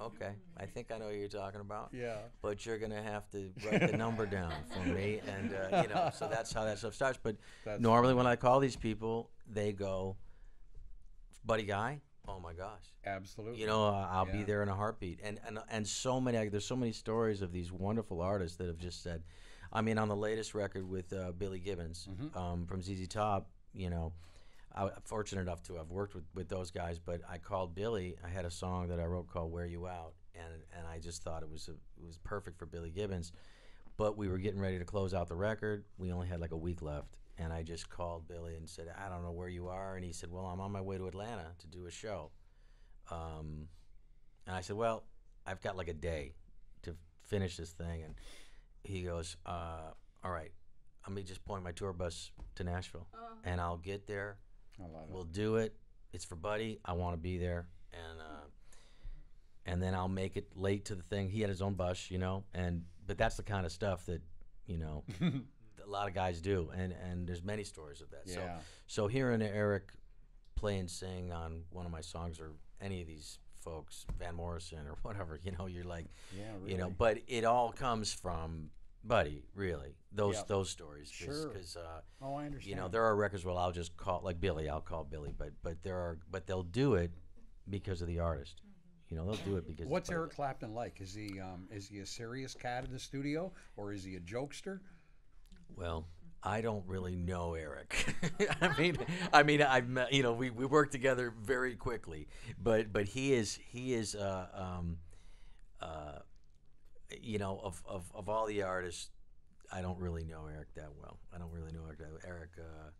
[SPEAKER 4] okay, I think I know what you're talking about,
[SPEAKER 3] yeah.
[SPEAKER 4] but you're gonna have to write the number down for me, and uh, you know, so that's how that stuff starts. But
[SPEAKER 3] That's
[SPEAKER 4] normally when I call these people, they go, buddy guy, oh my gosh,
[SPEAKER 3] Absolutely.
[SPEAKER 4] you know, uh, I'll be there in a heartbeat. And and and so many there's so many stories of these wonderful artists that have just said, I mean, on the latest record with uh, Billy Gibbons
[SPEAKER 3] Mm-hmm.
[SPEAKER 4] um, from ZZ Top, you know, I was fortunate enough to have worked with, with those guys. But I called Billy. I had a song that I wrote called "Wear You Out," and and I just thought it was a, it was perfect for Billy Gibbons. But we were getting ready to close out the record. We only had like a week left, and I just called Billy and said, "I don't know where you are," and he said, "Well, I'm on my way to Atlanta to do a show." Um, and I said, "Well, I've got like a day to finish this thing," and he goes, uh, "All right, let me just point my tour bus to Nashville, and I'll get there.
[SPEAKER 3] I love it.
[SPEAKER 4] We'll do it. It's for Buddy. I want to be there, and uh, and then I'll make it late to the thing. He had his own bus, you know, and but that's the kind of stuff that you know a lot of guys do, and and there's many stories of that. So
[SPEAKER 3] Yeah.
[SPEAKER 4] so hearing Eric play and sing on one of my songs or any of these folks, Van Morrison or whatever, you know, you're like,
[SPEAKER 3] Yeah, really.
[SPEAKER 4] you know, but it all comes from Buddy, really. Those those stories,
[SPEAKER 3] Sure.
[SPEAKER 4] because uh,
[SPEAKER 3] Oh, I understand.
[SPEAKER 4] you know there are records where I'll just call like Billy, I'll call Billy, but but there are but they'll do it because of the artist. You know, they'll do it because.
[SPEAKER 3] What's Eric Clapton like? Is he um, is he a serious cat in the studio, or is he a jokester?
[SPEAKER 4] Well, I don't really know Eric. I mean, I mean, I've met, you know, we, we work together very quickly, but but he is he is uh, um, uh, you know of, of of all the artists, I don't really know Eric that well. I don't really know Eric. That well. Eric uh,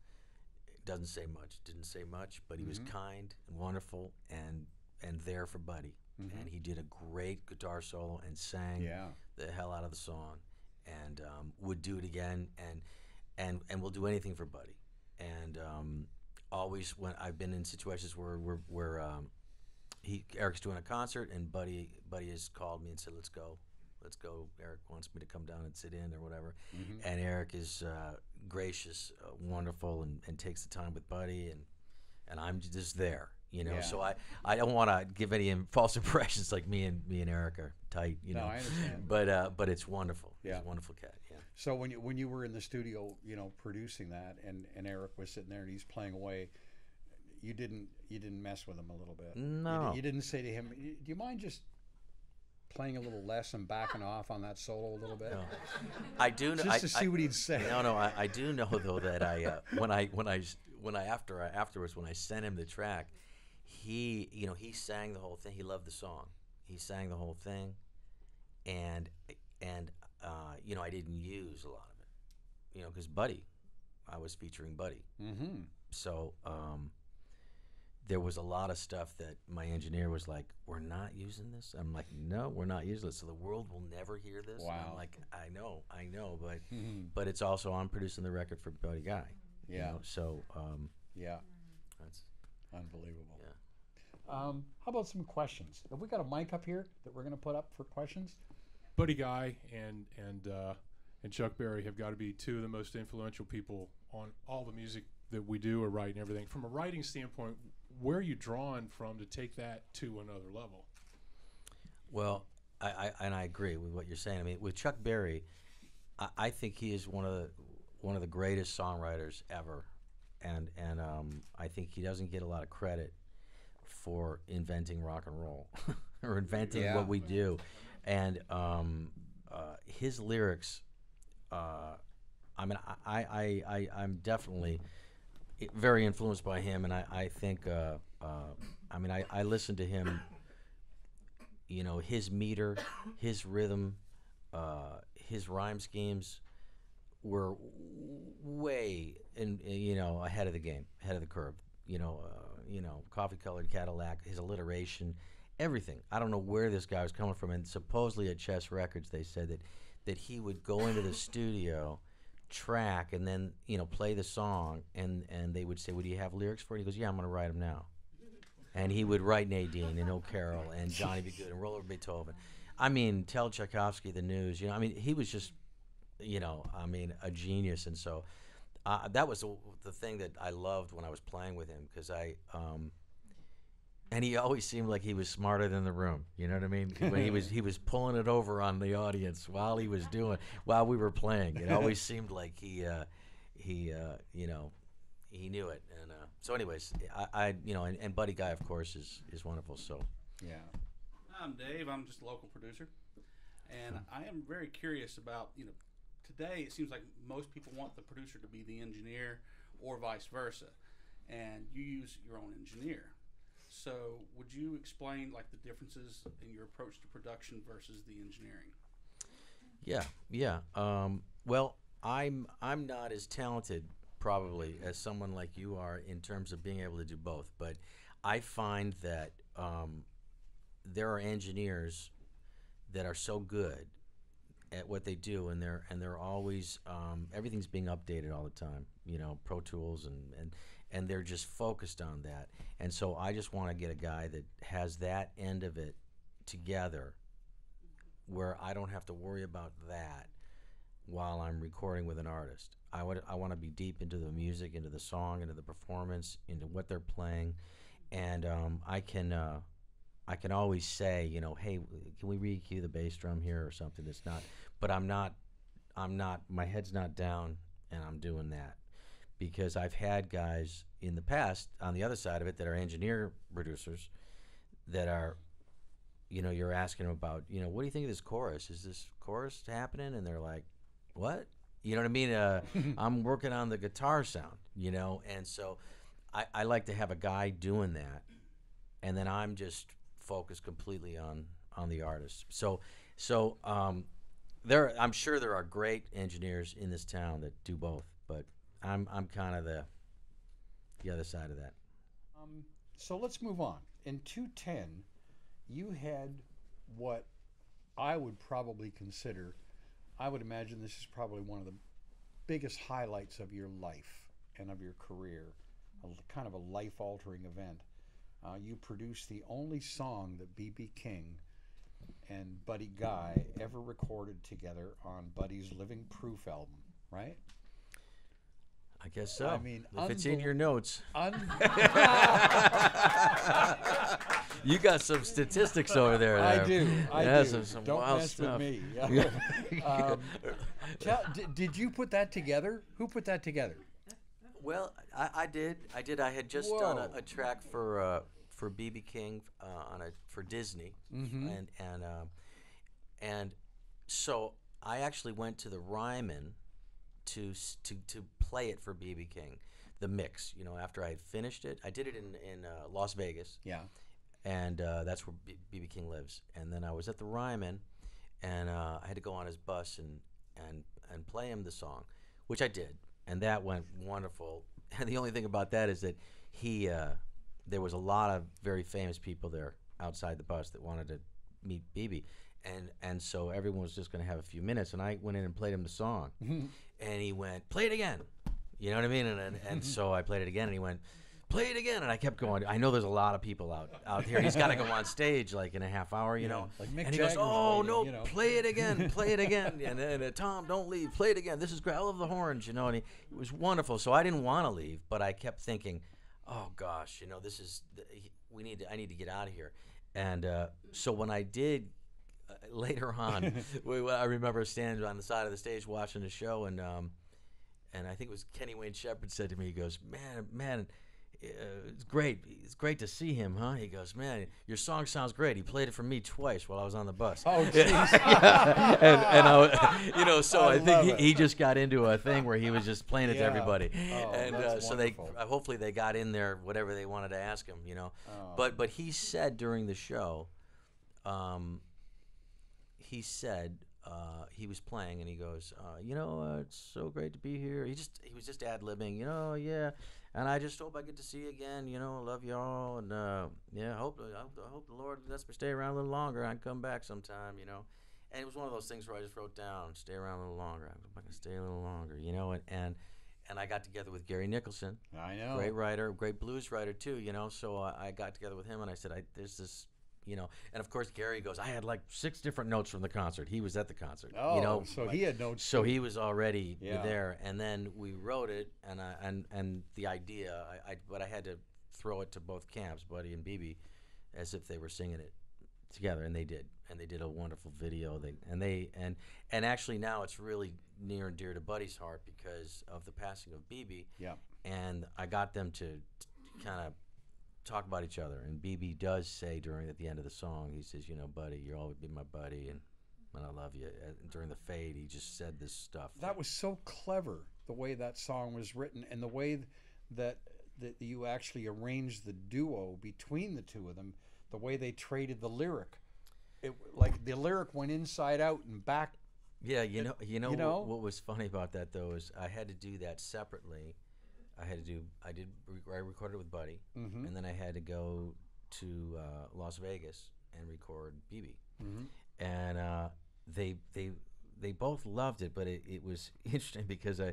[SPEAKER 4] doesn't say much. Didn't say much, but he was kind and wonderful and and there for Buddy. And he did a great guitar solo and sang
[SPEAKER 3] Yeah.
[SPEAKER 4] the hell out of the song, and um, would do it again, and and and will do anything for Buddy. And um, always when I've been in situations where where, where um, he Eric's doing a concert and Buddy Buddy has called me and said, "Let's go, let's go." Eric wants me to come down and sit in or whatever, and Eric is uh, gracious, uh, wonderful, and, and takes the time with Buddy, and and I'm just there. You know,
[SPEAKER 3] Yeah.
[SPEAKER 4] so I, I don't want to give any false impressions like me and me and Eric are tight. You
[SPEAKER 3] No,
[SPEAKER 4] know,
[SPEAKER 3] I understand.
[SPEAKER 4] but uh, but it's wonderful. He's
[SPEAKER 3] Yeah.
[SPEAKER 4] a wonderful cat. Yeah.
[SPEAKER 3] So when you when you were in the studio, you know, producing that, and and Eric was sitting there and he's playing away, you didn't you didn't mess with him a little bit. You
[SPEAKER 4] No.
[SPEAKER 3] You, didn't say to him, "Do you mind just playing a little less and backing off on that solo a little bit?"
[SPEAKER 4] No. I do know.
[SPEAKER 3] Just
[SPEAKER 4] I,
[SPEAKER 3] to see
[SPEAKER 4] I-
[SPEAKER 3] what he'd say.
[SPEAKER 4] No, no. I, I do know though that I uh, when I when I when I after I, afterwards when I sent him the track, he you know he sang the whole thing. He loved the song. He sang the whole thing, and and uh, you know I didn't use a lot of it, you know, because Buddy, I was featuring Buddy.
[SPEAKER 3] Mm-hmm.
[SPEAKER 4] So um, there was a lot of stuff that my engineer was like, "We're not using this." I'm like, "No, we're not using this." So the world will never hear this. And I'm like, "I know, I know, but
[SPEAKER 3] Mhm.
[SPEAKER 4] but it's also I'm producing the record for Buddy Guy." you
[SPEAKER 3] Yeah.
[SPEAKER 4] know, So um,
[SPEAKER 3] Yeah.
[SPEAKER 4] that's
[SPEAKER 3] Unbelievable.
[SPEAKER 4] Yeah.
[SPEAKER 3] Um, how about some questions? Have we got a mic up here that we're going to put up for questions?
[SPEAKER 5] Buddy Guy and and uh, and Chuck Berry have got to be two of the most influential people on all the music that we do or write and everything. From a writing standpoint, where are you drawn from to take that to another level?
[SPEAKER 4] Well, I, I and I agree with what you're saying. I mean, with Chuck Berry, I, I think he is one of the one of the greatest songwriters ever, and and um, I think he doesn't get a lot of credit for inventing rock and roll or inventing
[SPEAKER 3] Yeah.
[SPEAKER 4] what we do, and um, uh, his lyrics. Uh, I mean, I, I, I, I I'm definitely i- very influenced by him, and I, I think, uh, uh, I mean, I, I listen to him you know his meter, his rhythm, uh, his rhyme schemes were way in, you know ahead of the game, ahead of the curve. You know, uh, you know, coffee colored Cadillac, his alliteration, everything. I don't know where this guy was coming from, and supposedly at Chess Records they said that that he would go into the studio track and then you know play the song and and they would say would you have lyrics for it he goes yeah i'm going to write them now and he would write Nadine and O'Carroll and Johnny B. Goode and roll over Beethoven. I mean, tell Tchaikovsky the news. You know, I mean, he was just, you know, I mean, a genius. And so uh, that was the, the thing that I loved when I was playing with him because I, um, and he always seemed like he was smarter than the room. You know what I mean? When he was he was pulling it over on the audience while he was doing while we were playing. It always seemed like he uh, he uh, you know he knew it. And uh, so, anyways, I, I you know, and, and Buddy Guy, of course, is is wonderful. So
[SPEAKER 3] Yeah.
[SPEAKER 6] I'm Dave. I'm just a local producer, and I am very curious about you know today it seems like most people want the producer to be the engineer or vice versa. and you use your own engineer. So, would you explain like the differences in your approach to production versus the engineering?
[SPEAKER 4] Yeah, yeah. Um, well, I'm I'm not as talented probably as someone like you are in terms of being able to do both, but I find that um, there are engineers that are so good at what they do, and they're and they're always um, everything's being updated all the time. You know, Pro Tools and and and they're just focused on that. And so I just want to get a guy that has that end of it together, where I don't have to worry about that while I'm recording with an artist. I would I want to be deep into the music, into the song, into the performance, into what they're playing, and um, I can. Uh, I can always say, you know, hey, can we re-EQ the bass drum here or something that's not, but I'm not, I'm not, my head's not down and I'm doing that because I've had guys in the past on the other side of it that are engineer producers that are, you know, you're asking them about, you know, what do you think of this chorus? Is this chorus happening? And they're like, what? You know what I mean? Uh, I'm working on the guitar sound, you know, and so I, I like to have a guy doing that, and then I'm just focused completely on on the artist. So so um, there, I'm sure there are great engineers in this town that do both, I'm I'm kind of the the other side of that.
[SPEAKER 3] Um, so let's move on. In 210, you had what I would probably consider, I would imagine this is probably one of the biggest highlights of your life and of your career, a kind of a life altering event. Uh, you produced the only song that B.B. King and Buddy Guy ever recorded together on Buddy's Living Proof album, right?
[SPEAKER 4] I guess so.
[SPEAKER 3] I mean,
[SPEAKER 4] if it's in your notes,
[SPEAKER 3] Un-
[SPEAKER 4] you got some statistics over there.
[SPEAKER 3] I
[SPEAKER 4] there.
[SPEAKER 3] do. I
[SPEAKER 4] yeah,
[SPEAKER 3] do.
[SPEAKER 4] Some, some
[SPEAKER 3] Don't
[SPEAKER 4] wild
[SPEAKER 3] mess
[SPEAKER 4] stuff.
[SPEAKER 3] with me. um, tell, did, did you put that together? Who put that together?
[SPEAKER 4] Well, I, I did. I did. I had just done a, a track for uh, for BB King uh, on a for Disney,
[SPEAKER 3] Mm-hmm.
[SPEAKER 4] and and um and so I actually went to the Ryman to to to play it for BB King, the mix. You know, after I had finished it, I did it in in uh, Las Vegas,
[SPEAKER 3] Yeah.
[SPEAKER 4] and uh, that's where BB King lives. And then I was at the Ryman, and uh, I had to go on his bus and and and play him the song, which I did, and that went wonderful. And the only thing about that is that he, uh, there was a lot of very famous people there outside the bus that wanted to meet BB, and and so everyone was just going to have a few minutes, and I went in and played him the song, and he went play it again, you know what I mean, and and, and so I played it again, and he went play it again. And i kept going. I know there's a lot of people out out here. He's got to go on stage like in a half hour you know?
[SPEAKER 3] like Mick
[SPEAKER 4] and he goes oh
[SPEAKER 3] waiting,
[SPEAKER 4] no
[SPEAKER 3] you know."
[SPEAKER 4] play it again play it again. And then uh, tom don't leave. Play it again. This is great i love the horns you know and he, it was wonderful. So i didn't want to leave but i kept thinking oh gosh you know this is we need to, i need to get out of here. And uh, so when i did later on we, i remember standing on the side of the stage watching the show and um, and I think it was Kenny Wayne Shepherd said to me, he goes, "Man, man, uh, it's great. It's great to see him, huh?" He goes, "Man, your song sounds great. He played it for me twice while I was on the bus."
[SPEAKER 3] Oh, jeez.
[SPEAKER 4] and, and I, you know, so
[SPEAKER 3] I
[SPEAKER 4] I, think he, he just got into a thing where he was just playing it to everybody,
[SPEAKER 3] Oh,
[SPEAKER 4] and uh, so they uh, hopefully they got in there whatever they wanted to ask him, you know.
[SPEAKER 3] Oh.
[SPEAKER 4] But but he said during the show, um, he said uh, he was playing and he goes, uh, you know, uh, it's so great to be here. He just he was just ad libbing, you know, yeah. And I just hope I get to see you again. You know, love y'all, and uh, yeah, I hope I hope, hope the Lord lets me stay around a little longer. I can come back sometime, you know. And it was one of those things where I just wrote down, stay around a little longer. I hope I can stay a little longer, you know. And and, and I got together with Gary Nicholson,
[SPEAKER 3] I know.
[SPEAKER 4] great writer, great blues writer too, you know. So uh, I got together with him and I said, I, "There's this, you know." And of course, Gary goes, "I had like six different notes from the concert. He was at the concert,
[SPEAKER 3] Oh,
[SPEAKER 4] you know."
[SPEAKER 3] so
[SPEAKER 4] like-
[SPEAKER 3] he had notes.
[SPEAKER 4] so he was already
[SPEAKER 3] Yeah.
[SPEAKER 4] there, and then we wrote it, and I, and and the idea, I, I but I had to throw it to both camps, Buddy and BB, as if they were singing it together, and they did, and they did a wonderful video. They and they and and actually now it's really near and dear to Buddy's heart because of the passing of BB,
[SPEAKER 3] Yeah.
[SPEAKER 4] and I got them to, kind of talk about each other. And BB does say during at the end of the song, he says, "You know, buddy, you'll always be my buddy, and and I love you." And during the fade, he just said this stuff.
[SPEAKER 3] That was so clever the way that song was written and the way that that you actually arranged the duo between the two of them, the way they traded the lyric. It like the lyric went inside out and back.
[SPEAKER 4] Yeah, you know, you know,
[SPEAKER 3] you know?
[SPEAKER 4] What, was funny about that though is I had to do that separately. I had to do. I did. I recorded with Buddy,
[SPEAKER 3] Mm-hmm.
[SPEAKER 4] and then I had to go to uh, Las Vegas and record BB.
[SPEAKER 3] Mm-hmm.
[SPEAKER 4] And uh, they they they both loved it, but it, it was interesting because I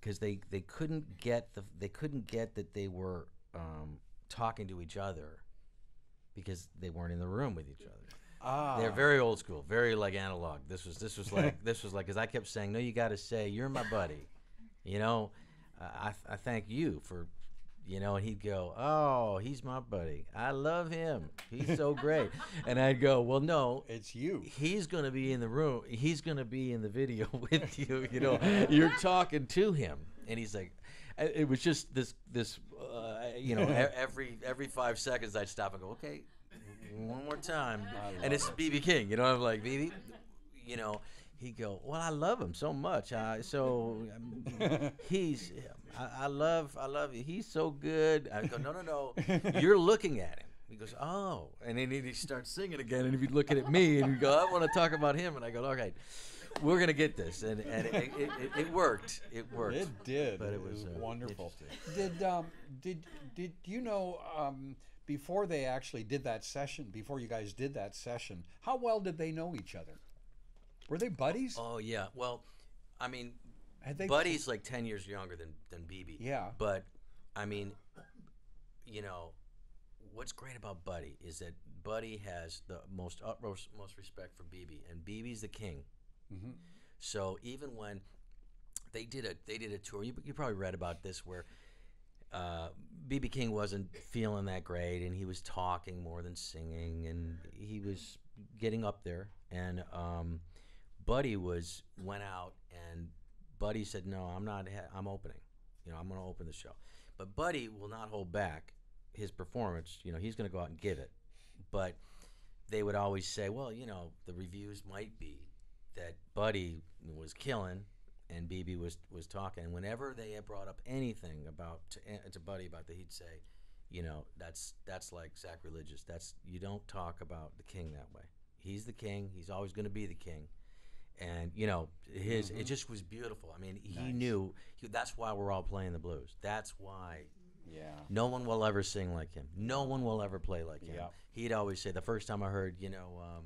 [SPEAKER 4] because they they couldn't get the they couldn't get that they were um, talking to each other because they weren't in the room with each other.
[SPEAKER 3] Ah,
[SPEAKER 4] They're very old school, very like analog. This was this was like this was like because I kept saying, no, you got to say you're my buddy, you know. Uh, I I thank you for, you know, and he'd go, oh, he's my buddy. I love him. He's so great. and I'd go, well, no,
[SPEAKER 3] it's you.
[SPEAKER 4] he's going to be in the room. He's going to be in the video with you. You know, you're talking to him, and he's like, it was just this this, uh, you know, every every five seconds I'd stop and go, okay, one more time, and it's BB King. You know, I'm like BB, you know. He'd go, well, I love him so much. Uh, so um, he's, I, I love, I love you. He's so good. I go, no, no, no. You're looking at him. He goes, oh, and then he starts singing again, and he'd be looking at me, and he'd go, I want to talk about him, and I go, okay, we're gonna get this, and and it, it, it, it worked, it worked.
[SPEAKER 3] It did.
[SPEAKER 4] but it was, uh,
[SPEAKER 3] wonderful. Did um did did you know um before they actually did that session, before you guys did that session, how well did they know each other? Were they buddies?
[SPEAKER 4] Oh yeah, well, I mean,
[SPEAKER 3] Had they
[SPEAKER 4] Buddy's like ten years younger than than BB.
[SPEAKER 3] Yeah.
[SPEAKER 4] But I mean, you know, what's great about Buddy is that Buddy has the most utmost most respect for BB, and BB's the king.
[SPEAKER 3] Mm-hmm.
[SPEAKER 4] So even when they did a they did a tour, you, you probably read about this where. Uh, BB King wasn't feeling that great, and he was talking more than singing, and he was getting up there. And um, Buddy was went out, and Buddy said, "No, I'm not. I'm opening. You know, I'm going to open the show." But Buddy will not hold back his performance. You know, he's going to go out and give it. But they would always say, "Well, you know, the reviews might be that Buddy was killing." And BB was was talking. And whenever they had brought up anything about to, eh, to Buddy about that, he'd say, "You know, that's that's like sacrilegious. That's you don't talk about the king that way. He's the king. He's always going to be the king." And you know his it just was beautiful i mean he
[SPEAKER 3] Nice.
[SPEAKER 4] knew he, that's why we're all playing the blues that's why
[SPEAKER 3] Yeah.
[SPEAKER 4] no one will ever sing like him no one will ever play like him
[SPEAKER 3] Yeah.
[SPEAKER 4] he'd always say the first time i heard you know um,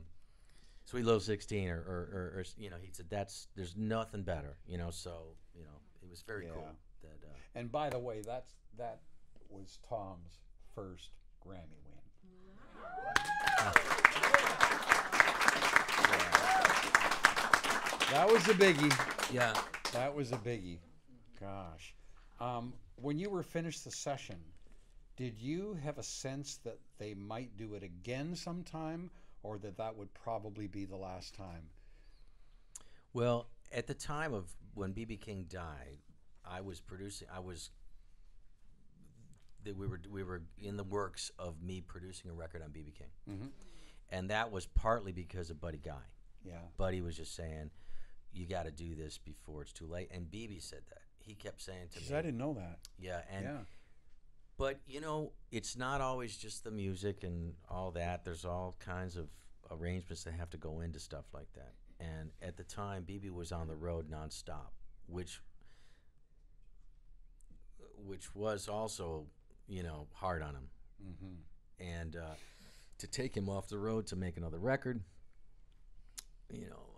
[SPEAKER 4] sweet little 16 or, or, or, or you know he said that's there's nothing better you know so you know it was very cool that uh,
[SPEAKER 3] And by the way, that's that was Tom's first Grammy win. That was a biggie.
[SPEAKER 4] yeah
[SPEAKER 3] That was a biggie. Gosh. Um, when you were finished the session, did you have a sense that they might do it again sometime or that that would probably be the last time?
[SPEAKER 4] Well, at the time of when BB King died, I was producing. I was. That we were we were in the works of me producing a record on BB King,
[SPEAKER 3] Mhm.
[SPEAKER 4] and that was partly because of Buddy Guy.
[SPEAKER 3] Yeah.
[SPEAKER 4] Buddy was just saying, "You got to do this before it's too late." And BB said that. He kept saying to
[SPEAKER 3] Jeez,
[SPEAKER 4] me,
[SPEAKER 3] I didn't know that.
[SPEAKER 4] "Yeah." And
[SPEAKER 3] yeah.
[SPEAKER 4] but you know, it's not always just the music and all that. There's all kinds of arrangements that have to go into stuff like that. And at the time, BB was on the road nonstop, which which was also, you know, hard on him.
[SPEAKER 3] Mm-hmm.
[SPEAKER 4] And uh, to take him off the road to make another record, you know,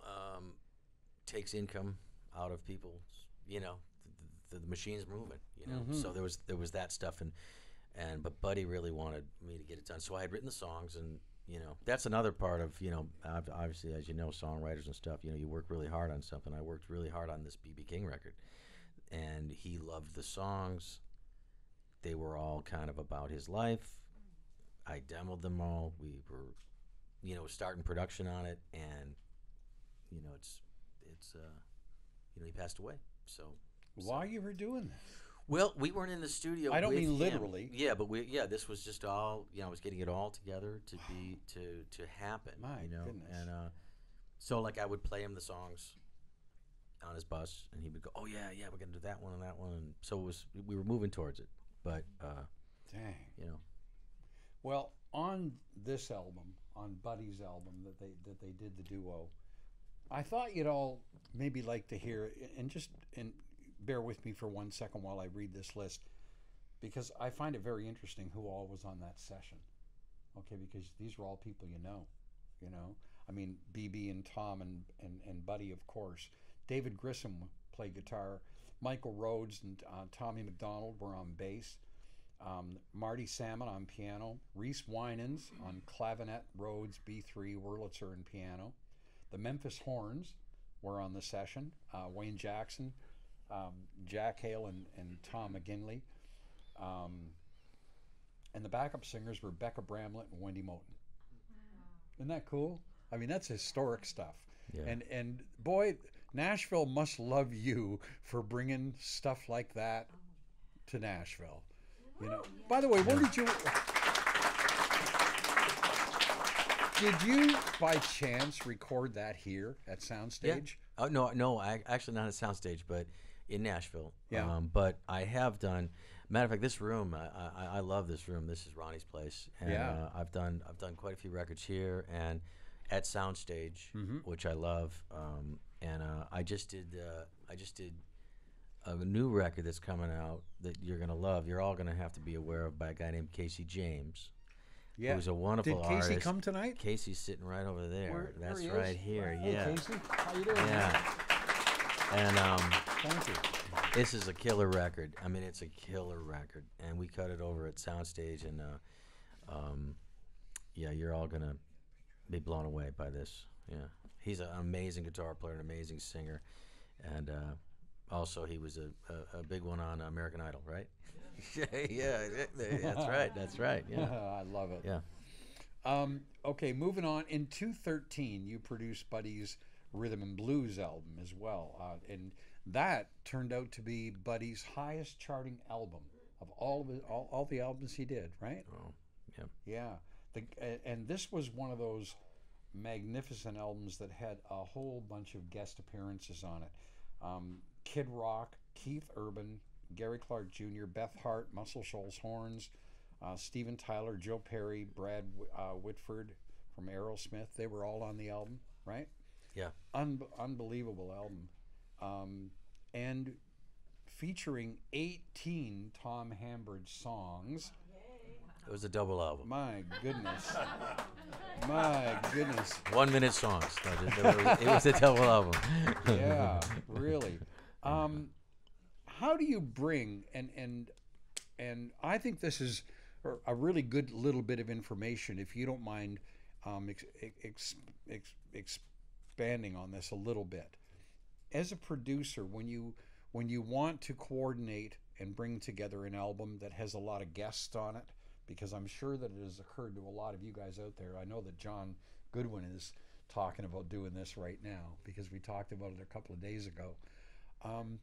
[SPEAKER 4] takes income out of people's, you know, the, the, the machine's moving, you know. Mm-hmm. So there was there was that stuff, and and but Buddy really wanted me to get it done. So I had written the songs, and you know, that's another part of you know, obviously as you know, songwriters and stuff. You know, you work really hard on something. I worked really hard on this BB King record, and he loved the songs. They were all kind of about his life. I demoed them all. We were, you know, starting production on it, and you know, it's it's uh, you know, he passed away. So
[SPEAKER 3] While you were doing this.
[SPEAKER 4] well, we weren't in the studio.
[SPEAKER 3] I don't mean
[SPEAKER 4] him.
[SPEAKER 3] literally.
[SPEAKER 4] Yeah, but we yeah, this was just all you know. I was getting it all together to be to to happen.
[SPEAKER 3] My
[SPEAKER 4] you know,
[SPEAKER 3] goodness.
[SPEAKER 4] and uh, so like I would play him the songs on his bus, and he would go, "Oh yeah, yeah, we're gonna do that one and that one." And so it was we were moving towards it, but uh,
[SPEAKER 3] Dang.
[SPEAKER 4] you know,
[SPEAKER 3] Well, on this album, on Buddy's album that they that they did the duo, I thought you'd all maybe like to hear and just and bear with me for one second while I read this list because I find it very interesting who all was on that session. Okay, because these were all people you know, you know. I mean, BB and Tom and and, and Buddy, of course. David Grissom played guitar. Michael Rhodes and uh, Tommy McDonald were on bass. Um, Marty Sammon on piano, Reese Wynans on clavinet, Rhodes, B3, Wurlitzer, and piano. The Memphis Horns were on the session. Uh, Wayne Jackson, um, Jack Hale, and, and Tom McGinley. Um, and the backup singers were Bekka Bramlett and Wendy Moten. Isn't that cool? I mean, that's historic stuff.
[SPEAKER 4] Yeah.
[SPEAKER 3] And and boy, Nashville must love you for bringing stuff like that to Nashville. You know. By the way, where did you? Did you, by chance, record that here at Soundstage? Yeah.
[SPEAKER 4] Oh no, no, I actually not at Soundstage, but in Nashville.
[SPEAKER 3] Yeah.
[SPEAKER 4] Um, but I have done. Matter of fact, this room, I, I, I love this room. This is Ronnie's place, and
[SPEAKER 3] Yeah.
[SPEAKER 4] uh, I've done I've done quite a few records here and at Soundstage,
[SPEAKER 3] Mm-hmm.
[SPEAKER 4] which I love. Um, and uh, I just did uh, I just did a new record that's coming out that you're gonna love. You're all gonna have to be aware of by a guy named Casey James.
[SPEAKER 3] Yeah.
[SPEAKER 4] Who's a wonderful
[SPEAKER 3] Did Casey
[SPEAKER 4] artist.
[SPEAKER 3] come tonight?
[SPEAKER 4] Casey's sitting right over there.
[SPEAKER 3] Where- there
[SPEAKER 4] That's
[SPEAKER 3] he is.
[SPEAKER 4] right here.
[SPEAKER 3] Hey,
[SPEAKER 4] yeah.
[SPEAKER 3] Casey, how you doing?
[SPEAKER 4] Yeah. And um,
[SPEAKER 3] Thank you.
[SPEAKER 4] this is a killer record. I mean, it's a killer record, and we cut it over at Soundstage, and uh, um, yeah, you're all gonna be blown away by this. Yeah, he's an amazing guitar player, an amazing singer, and uh, also he was a, a, a big one on American Idol, right? yeah, that's right, that's right. Yeah,
[SPEAKER 3] I love it.
[SPEAKER 4] yeah.
[SPEAKER 3] Um, okay, moving on. In 2013, you produced Buddy's Rhythm and Blues album as well, uh, and that turned out to be Buddy's highest charting album of all of his, all, all the albums he did. Right?
[SPEAKER 4] Oh, yeah.
[SPEAKER 3] Yeah. The, and this was one of those magnificent albums that had a whole bunch of guest appearances on it. Um, Kid Rock, Keith Urban, Gary Clark Jr., Beth Hart, Muscle Shoals Horns, uh, Steven Tyler, Joe Perry, Brad uh, Whitford from Aerosmith. They were all on the album, right?
[SPEAKER 4] Yeah.
[SPEAKER 3] Un- unbelievable album. Um, and featuring 18 Tom Hambridge songs.
[SPEAKER 4] It was a double album.
[SPEAKER 3] My goodness. My goodness.
[SPEAKER 4] One minute songs. No, it, it was, it was a double album.
[SPEAKER 3] Yeah, really. Um, how do you bring and and and I think this is a- really good little bit of information if you don't mind um, ex, ex, ex, expanding on this a little bit. As a producer, when you when you want to coordinate and bring together an album that has a lot of guests on it, because I'm sure that it has occurred to a lot of you guys out there. I know that John Goodwin is talking about doing this right now because we talked about it a couple of days ago. Um,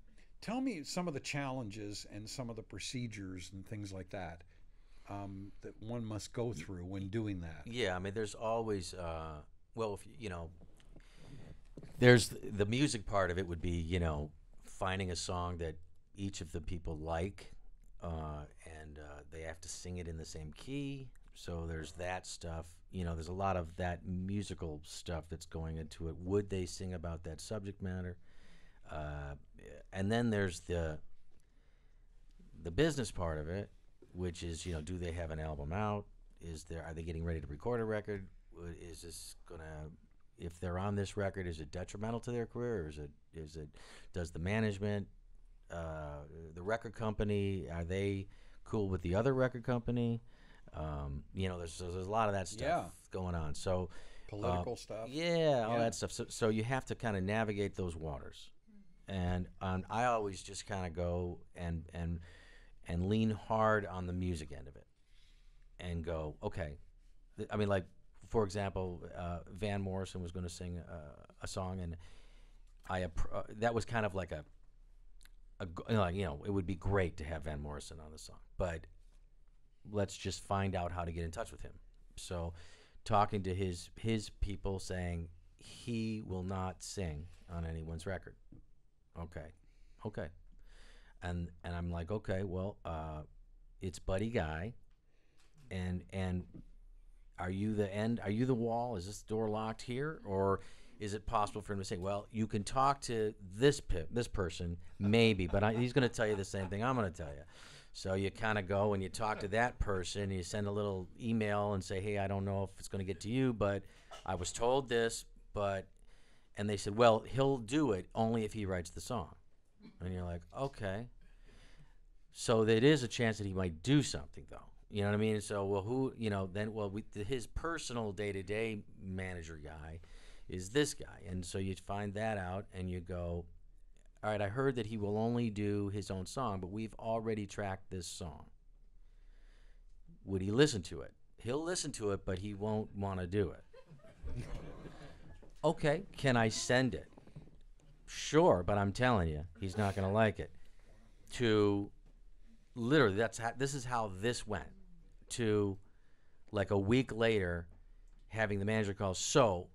[SPEAKER 3] tell me some of the challenges and some of the procedures and things like that um, that one must go through when doing that.
[SPEAKER 4] Yeah, I mean, there's always, uh, well, if you- know, there's the music part of it would be, you know, finding a song that each of the people like, uh, and uh, they have to sing it in the same key. So there's that stuff. You know, there's a lot of that musical stuff that's going into it. Would they sing about that subject matter? Uh, and then there's the the business part of it, which is you know, do they have an album out? Is there are they getting ready to record a record? Is this gonna if they're on this record, is it detrimental to their career? Or is it is it does the management, uh, the record company, are they cool with the other record company? Um, you know, there's there's a lot of that stuff
[SPEAKER 3] Yeah.
[SPEAKER 4] going on. So
[SPEAKER 3] Political
[SPEAKER 4] uh,
[SPEAKER 3] stuff.
[SPEAKER 4] Yeah, all
[SPEAKER 3] Yeah.
[SPEAKER 4] that stuff. So, so you have to kind of navigate those waters, and I always just kind of go and and and lean hard on the music end of it, and go okay. I mean, like for example, uh, Van Morrison was going to sing uh, a song, and I uh, that was kind of like a, you know, you know, it would be great to have Van Morrison on the song, but let's just find out how to get in touch with him. So, talking to his his people, saying he will not sing on anyone's record. Okay, okay, and and I'm like, okay, well, uh, it's Buddy Guy, and and are you the end? Are you the wall? Is this door locked here, or is it possible for him to say, well, you can talk to this pe- this person, maybe, but I, he's going to tell you the same thing I'm going to tell you. So you kind of go and you talk to that person. You send a little email and say, hey, I don't know if it's going to get to you, but I was told this, but and they said, well, he'll do it only if he writes the song. And you're like, okay. So there is a chance that he might do something, though. You know what I mean? So, well, who, you know, then, well, we, his personal day to day manager guy is this guy. And so you find that out and you go, all right, I heard that he will only do his own song, but we've already tracked this song. Would he listen to it? He'll listen to it, but he won't want to do it. Okay, can I send it? Sure, but I'm telling you, he's not going to like it. To literally, that's how, this is how this went. To like a week later, having the manager call. So,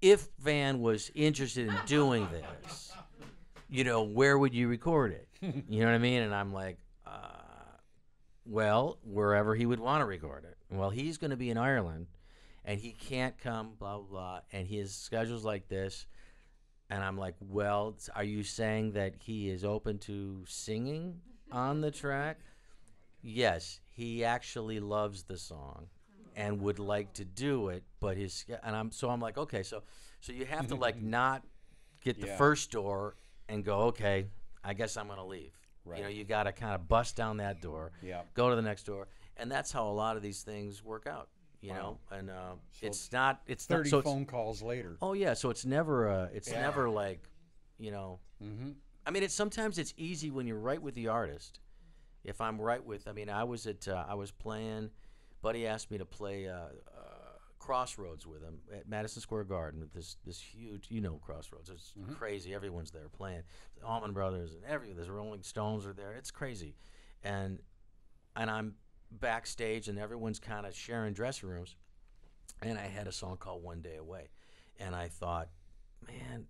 [SPEAKER 4] if Van was interested in doing this, you know, where would you record it? you know what I mean? And I'm like, uh, well, wherever he would want to record it. Well, he's going to be in Ireland, and he can't come. Blah blah blah. And his schedule's like this. And I'm like, well, are you saying that he is open to singing on the track? Yes, he actually loves the song and would like to do it, but his and I'm so I'm like, okay, so so you have to like not get the
[SPEAKER 3] Yeah.
[SPEAKER 4] first door and go, okay, I guess I'm gonna leave. Right. You know, you got to kind of bust down that door,
[SPEAKER 3] Yeah.
[SPEAKER 4] go to the next door, and that's how a lot of these things work out. You know, and uh, it's not it's not
[SPEAKER 3] Thirty
[SPEAKER 4] so it's-
[SPEAKER 3] phone calls later.
[SPEAKER 4] Oh yeah, so it's never uh it's
[SPEAKER 3] Yeah.
[SPEAKER 4] never like, you know.
[SPEAKER 3] Mm-hmm.
[SPEAKER 4] I mean, it's sometimes it's easy when you're right with the artist. If I'm right with, I mean, I was at uh, I was playing. Buddy asked me to play uh, uh, Crossroads with him at Madison Square Garden with this this huge, you know, Crossroads. It's crazy. Everyone's there playing. The Allman Brothers and every the Rolling Stones are there. It's crazy, and and I'm backstage and everyone's kind of sharing dressing rooms and I had a song called One Day Away, and I thought, man,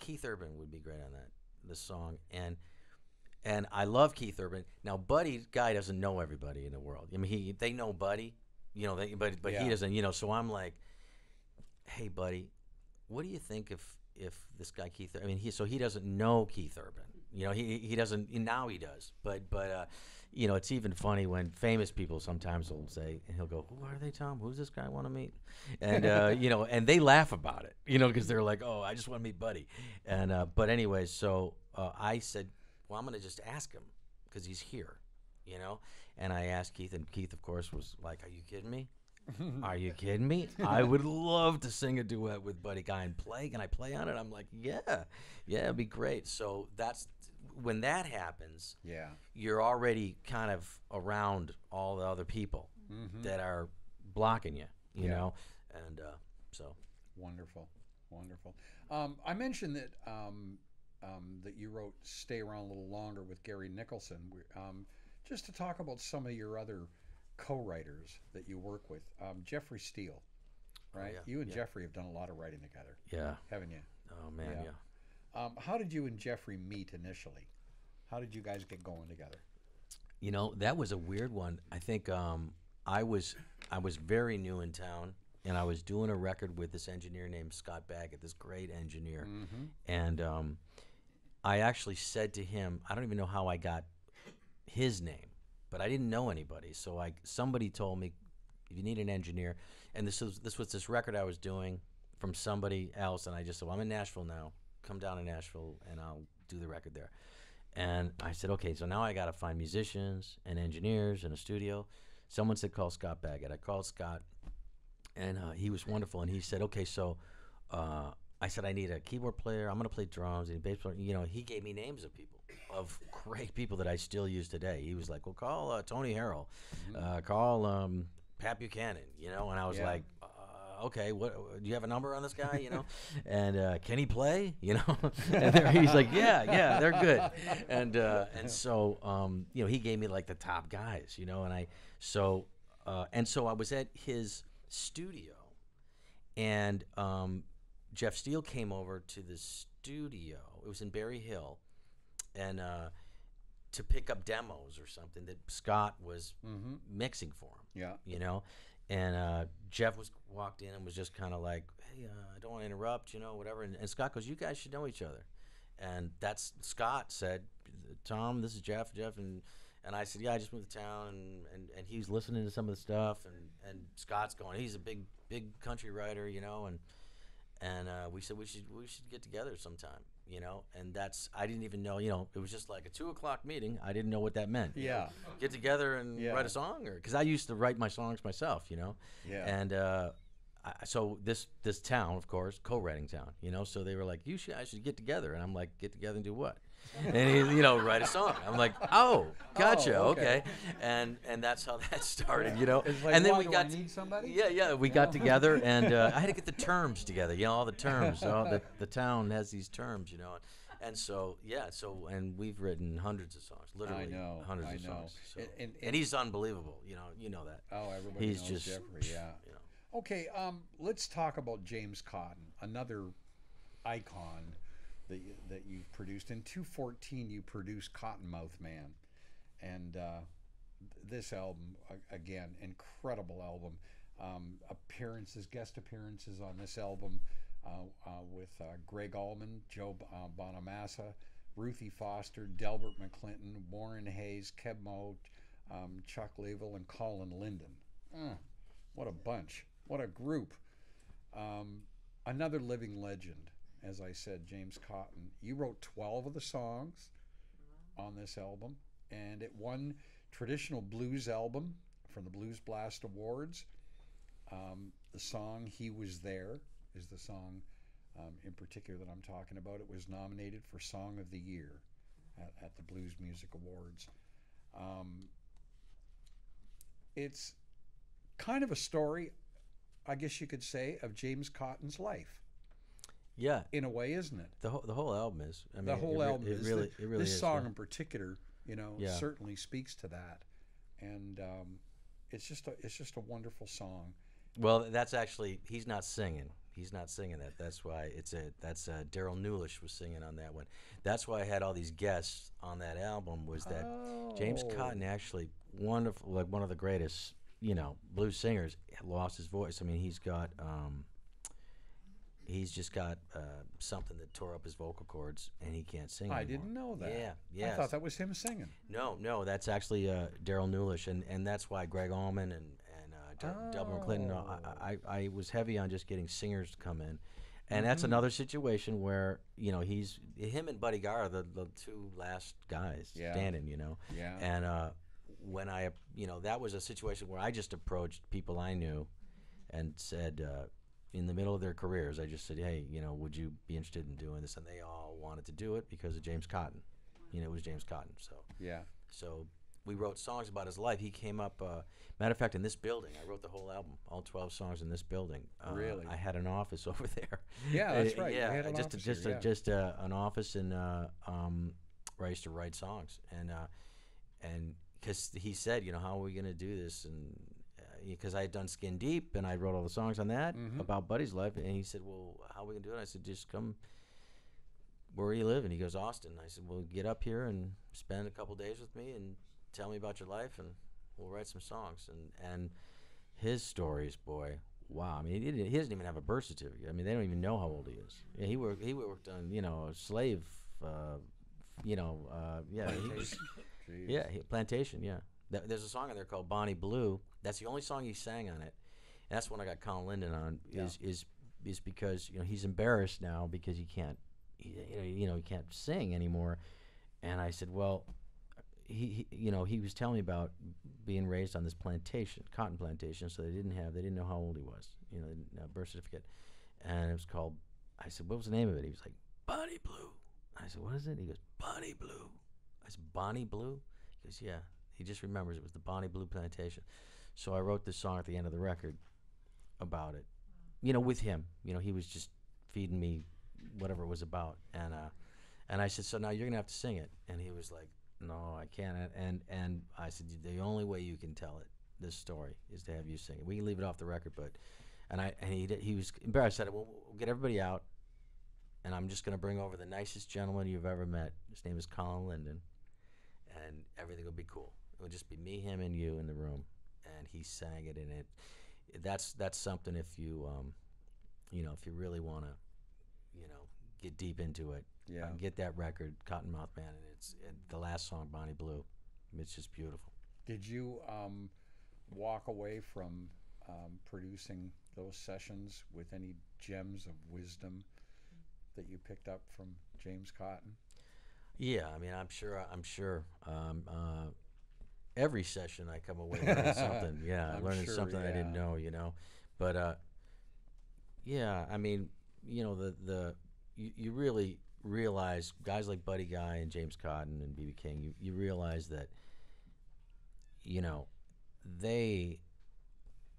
[SPEAKER 4] Keith Urban would be great on that this song, and and I love Keith Urban. Now, Buddy Guy doesn't know everybody in the world. I mean, he they know Buddy, you know, they, but but
[SPEAKER 3] Yeah.
[SPEAKER 4] he doesn't, you know. So I'm like, hey, Buddy, what do you think if if this guy Keith? I mean, he so he doesn't know Keith Urban. You know, he he doesn't now he does, but but uh, you know, it's even funny when famous people sometimes will say, and he'll go, "Who are they, Tom? Who's this guy I want to meet?" And uh, you know, and they laugh about it, you know, because they're like, "Oh, I just want to meet Buddy." And uh, but anyway, so uh, I said, "Well, I'm going to just ask him because he's here," you know. And I asked Keith, and Keith, of course, was like, "Are you kidding me?" Are you kidding me? I would love to sing a duet with Buddy Guy and play. Can I play on it? I'm like, yeah, yeah, it'd be great. So that's when that happens
[SPEAKER 3] Yeah.
[SPEAKER 4] you're already kind of around all the other people that are blocking you, you
[SPEAKER 3] Mm-hmm. Yeah.
[SPEAKER 4] know, and uh, so
[SPEAKER 3] Wonderful, wonderful. Um, I mentioned that um, um, that you wrote "Stay Around a Little Longer" with Gary Nicholson. We- Um, just to talk about some of your other co-writers that you work with, um, Jeffrey Steele, right?
[SPEAKER 4] yeah,
[SPEAKER 3] You and
[SPEAKER 4] yeah.
[SPEAKER 3] Jeffrey have done a lot of writing together,
[SPEAKER 4] yeah.
[SPEAKER 3] haven't you?
[SPEAKER 4] Oh man,
[SPEAKER 3] Yeah. Um, how did you and Jeffrey meet initially? How did you guys get going together?
[SPEAKER 4] You know, that was a weird one. I think um, I was I was very new in town, and I was doing a record with this engineer named Scott Baggett, this great engineer, and um, I actually said to him, I don't even know how I got his name, but I didn't know anybody. So I somebody told me, if you need an engineer, and this was this was this record I was doing from somebody else, and I just said, well, I'm in Nashville now. Come down to Nashville, and I'll do the record there. And I said, okay, so now I got to find musicians and engineers and a studio. Someone said, call Scott Baggett. I called Scott, and uh, he was wonderful. And he said, okay, so uh, I said, I need a keyboard player. I'm going to play drums and bass player. You know, he gave me names of people, of great people that I still use today. He was like, well, call uh, Tony Harrell, uh, call um, Pat Buchanan, you know? And I was
[SPEAKER 3] Yeah.
[SPEAKER 4] like, okay, what do you have a number on this guy? You know, and uh, can he play? You know, and he's like, yeah, yeah, they're good, and uh, and so um, you know, he gave me like the top guys, you know, and I so uh, and so I was at his studio, and um, Jeff Steele came over to the studio. It was in Berry Hill, and uh, to pick up demos or something that Scott was
[SPEAKER 3] Mm-hmm.
[SPEAKER 4] mixing for him
[SPEAKER 3] Yeah.
[SPEAKER 4] you know. And uh, Jeff was walked in and was just kind of like, "Hey, uh, I don't want to interrupt, you know, whatever." And, and Scott goes, "You guys should know each other." And that's Scott said, "Tom, this is Jeff, Jeff," and and I said, "Yeah, I just moved to town," and and, and he was listening to some of the stuff, and and Scott's going, "He's a big big country writer, you know," and and uh, we said we should we should get together sometime, you know. And that's I didn't even know, you know, it was just like a two o'clock meeting. I didn't know what that meant.
[SPEAKER 3] Yeah.
[SPEAKER 4] get together and
[SPEAKER 3] Yeah.
[SPEAKER 4] write a song, or because I used to write my songs myself, you know.
[SPEAKER 3] Yeah.
[SPEAKER 4] And uh, I, so this this town, of course, co-writing town, you know. So they were like, "You should, I should get together," and I'm like, "Get together and do what?" And he, you know, write a song. I'm like, "Oh, gotcha,
[SPEAKER 3] Oh,
[SPEAKER 4] okay.
[SPEAKER 3] okay.
[SPEAKER 4] And and that's how that started, you know.
[SPEAKER 3] Like,
[SPEAKER 4] and then we got
[SPEAKER 3] need somebody?
[SPEAKER 4] yeah, yeah. We got together, and uh, I had to get the terms together. You know, all the terms. All the the town has these terms, you know. And so yeah, so and we've written hundreds of songs, literally
[SPEAKER 3] know,
[SPEAKER 4] hundreds
[SPEAKER 3] I
[SPEAKER 4] of
[SPEAKER 3] know.
[SPEAKER 4] songs. So.
[SPEAKER 3] And-
[SPEAKER 4] And,
[SPEAKER 3] and-
[SPEAKER 4] he's unbelievable. You know, you know that.
[SPEAKER 3] Oh, everybody
[SPEAKER 4] He's
[SPEAKER 3] knows
[SPEAKER 4] just
[SPEAKER 3] Jeffrey. Yeah.
[SPEAKER 4] You know.
[SPEAKER 3] Okay, um, let's talk about James Cotton, another icon that you, that you've produced. In 214, you produced Cottonmouth Man, and uh, this album again, incredible album. Um, appearances, guest appearances on this album uh, uh, with uh, Gregg Allman, Joe uh, Bonamassa, Ruthie Foster, Delbert McClinton, Warren Haynes, Keb Mo, um, Chuck Leavell, and Colin Linden. Uh, what a bunch. What a group. Um, another living legend, as I said, James Cotton. You wrote 12 of the songs on this album, and it won Traditional Blues Album from the Blues Blast Awards. Um, the song He Was There is the song um, in particular that I'm talking about. It was nominated for Song of the Year at, at the Blues Music Awards. Um, it's kind of a story, I guess you could say, of James Cotton's life,
[SPEAKER 4] Yeah,
[SPEAKER 3] in a way, isn't it?
[SPEAKER 4] the whole the whole album is. I mean,
[SPEAKER 3] the whole
[SPEAKER 4] re-
[SPEAKER 3] album
[SPEAKER 4] It
[SPEAKER 3] is.
[SPEAKER 4] really,
[SPEAKER 3] The-
[SPEAKER 4] it really
[SPEAKER 3] this
[SPEAKER 4] is.
[SPEAKER 3] song
[SPEAKER 4] yeah.
[SPEAKER 3] in particular, you know,
[SPEAKER 4] Yeah.
[SPEAKER 3] certainly speaks to that, and um, it's just a it's just a wonderful song.
[SPEAKER 4] Well, that's actually he's not singing. He's not singing that. That's why it's a that's uh, Darrell Nulisch was singing on that one. That's why I had all these guests on that album. Was that James
[SPEAKER 3] Oh.
[SPEAKER 4] Cotton actually wonderful, like one of the greatest, you know, blues singers, lost his voice. I mean, he's got um, he's just got uh, something that tore up his vocal cords, and he can't sing.
[SPEAKER 3] I
[SPEAKER 4] anymore.
[SPEAKER 3] didn't know that.
[SPEAKER 4] Yeah, yeah.
[SPEAKER 3] I thought that was him singing.
[SPEAKER 4] No, no, that's actually uh, Darrell Nulisch, and, and that's why Gregg Allman and and uh, Del- Delbert Clinton. I, I I was heavy on just getting singers to come in, and that's
[SPEAKER 3] Mm-hmm.
[SPEAKER 4] another situation where you know he's him and Buddy Guy are the, the two last guys
[SPEAKER 3] Yeah.
[SPEAKER 4] standing. You know,
[SPEAKER 3] Yeah.
[SPEAKER 4] and uh, when I you know that was a situation where I just approached people I knew, and said. Uh, in the middle of their careers, I just said, "Hey, you know, would you be interested in doing this?" And they all wanted to do it because of James Cotton. You know, it was James Cotton. So,
[SPEAKER 3] Yeah.
[SPEAKER 4] so we wrote songs about his life. He came up. Uh, matter of fact, in this building, I wrote the whole album, all twelve songs in this building. Uh,
[SPEAKER 3] Really?
[SPEAKER 4] I had an office over there.
[SPEAKER 3] Yeah, that's
[SPEAKER 4] Uh,
[SPEAKER 3] right.
[SPEAKER 4] Yeah,
[SPEAKER 3] had an
[SPEAKER 4] just just
[SPEAKER 3] here,
[SPEAKER 4] a, just uh an office in uh, um, where I used to write songs, and uh, and because he said, you know, how are we gonna do this? And because I had done Skin Deep, and I wrote all the songs on that
[SPEAKER 3] Mm-hmm.
[SPEAKER 4] about Buddy's life, and he said, well, how are we gonna do it? I said, just come where do you live? And he goes, Austin. I said, well, get up here and spend a couple days with me and tell me about your life, and we'll write some songs. And and his stories, boy, wow. I mean, he, didn't, he doesn't even have a birth certificate. I mean, they don't even know how old he is. Yeah, he worked. He worked on, you know, a slave. Uh, you know, uh, yeah, yeah, he, plantation. Yeah, Th- there's a song on there called Bonnie Blue. That's the only song he sang on it. And that's when I got Colin Linden on. Is is is because you know he's embarrassed now because he can't, he, you know, you know, he can't sing anymore. And I said, well, he, he, you know, he was telling me about being raised on this plantation, cotton plantation. So they didn't have, they didn't know how old he was. You know, they didn't have a birth certificate. And it was called. I said, what was the name of it? He was like, Bonnie Blue. I said, what is it? He goes, Bonnie Blue. I said, Bonnie Blue. He goes, yeah. He just remembers it was the Bonnie Blue plantation. So I wrote this song at the end of the record about it. You know, with him. You know, he was just feeding me whatever it was about. And uh, and I said, so now you're gonna have to sing it. And he was like, no, I can't. And and I said, the only way you can tell it, this story, is to have you sing it. We can leave it off the record, but. And I and he did, he was embarrassed. I said, well, we'll get everybody out, and I'm just gonna bring over the nicest gentleman you've ever met. His name is Colin Linden. and everything will be cool. It would just be me, him, and you in the room, and he sang it, and it. That's that's something if you um, you know, if you really want to, you know, get deep into it.
[SPEAKER 3] Yeah.
[SPEAKER 4] get that record, Cottonmouth Man, and it's and the last song, Bonnie Blue. It's just beautiful.
[SPEAKER 3] Did you um, walk away from um, producing those sessions with any gems of wisdom that you picked up from James Cotton?
[SPEAKER 4] Yeah, I mean, I'm sure. I'm sure. Um, uh, every session, I come away learning something. Yeah,
[SPEAKER 3] I'm
[SPEAKER 4] learning
[SPEAKER 3] sure,
[SPEAKER 4] something I didn't know. You know, but uh, yeah, I mean, you know, the the you, you really realize guys like Buddy Guy and James Cotton and BB King. You you realize that you know they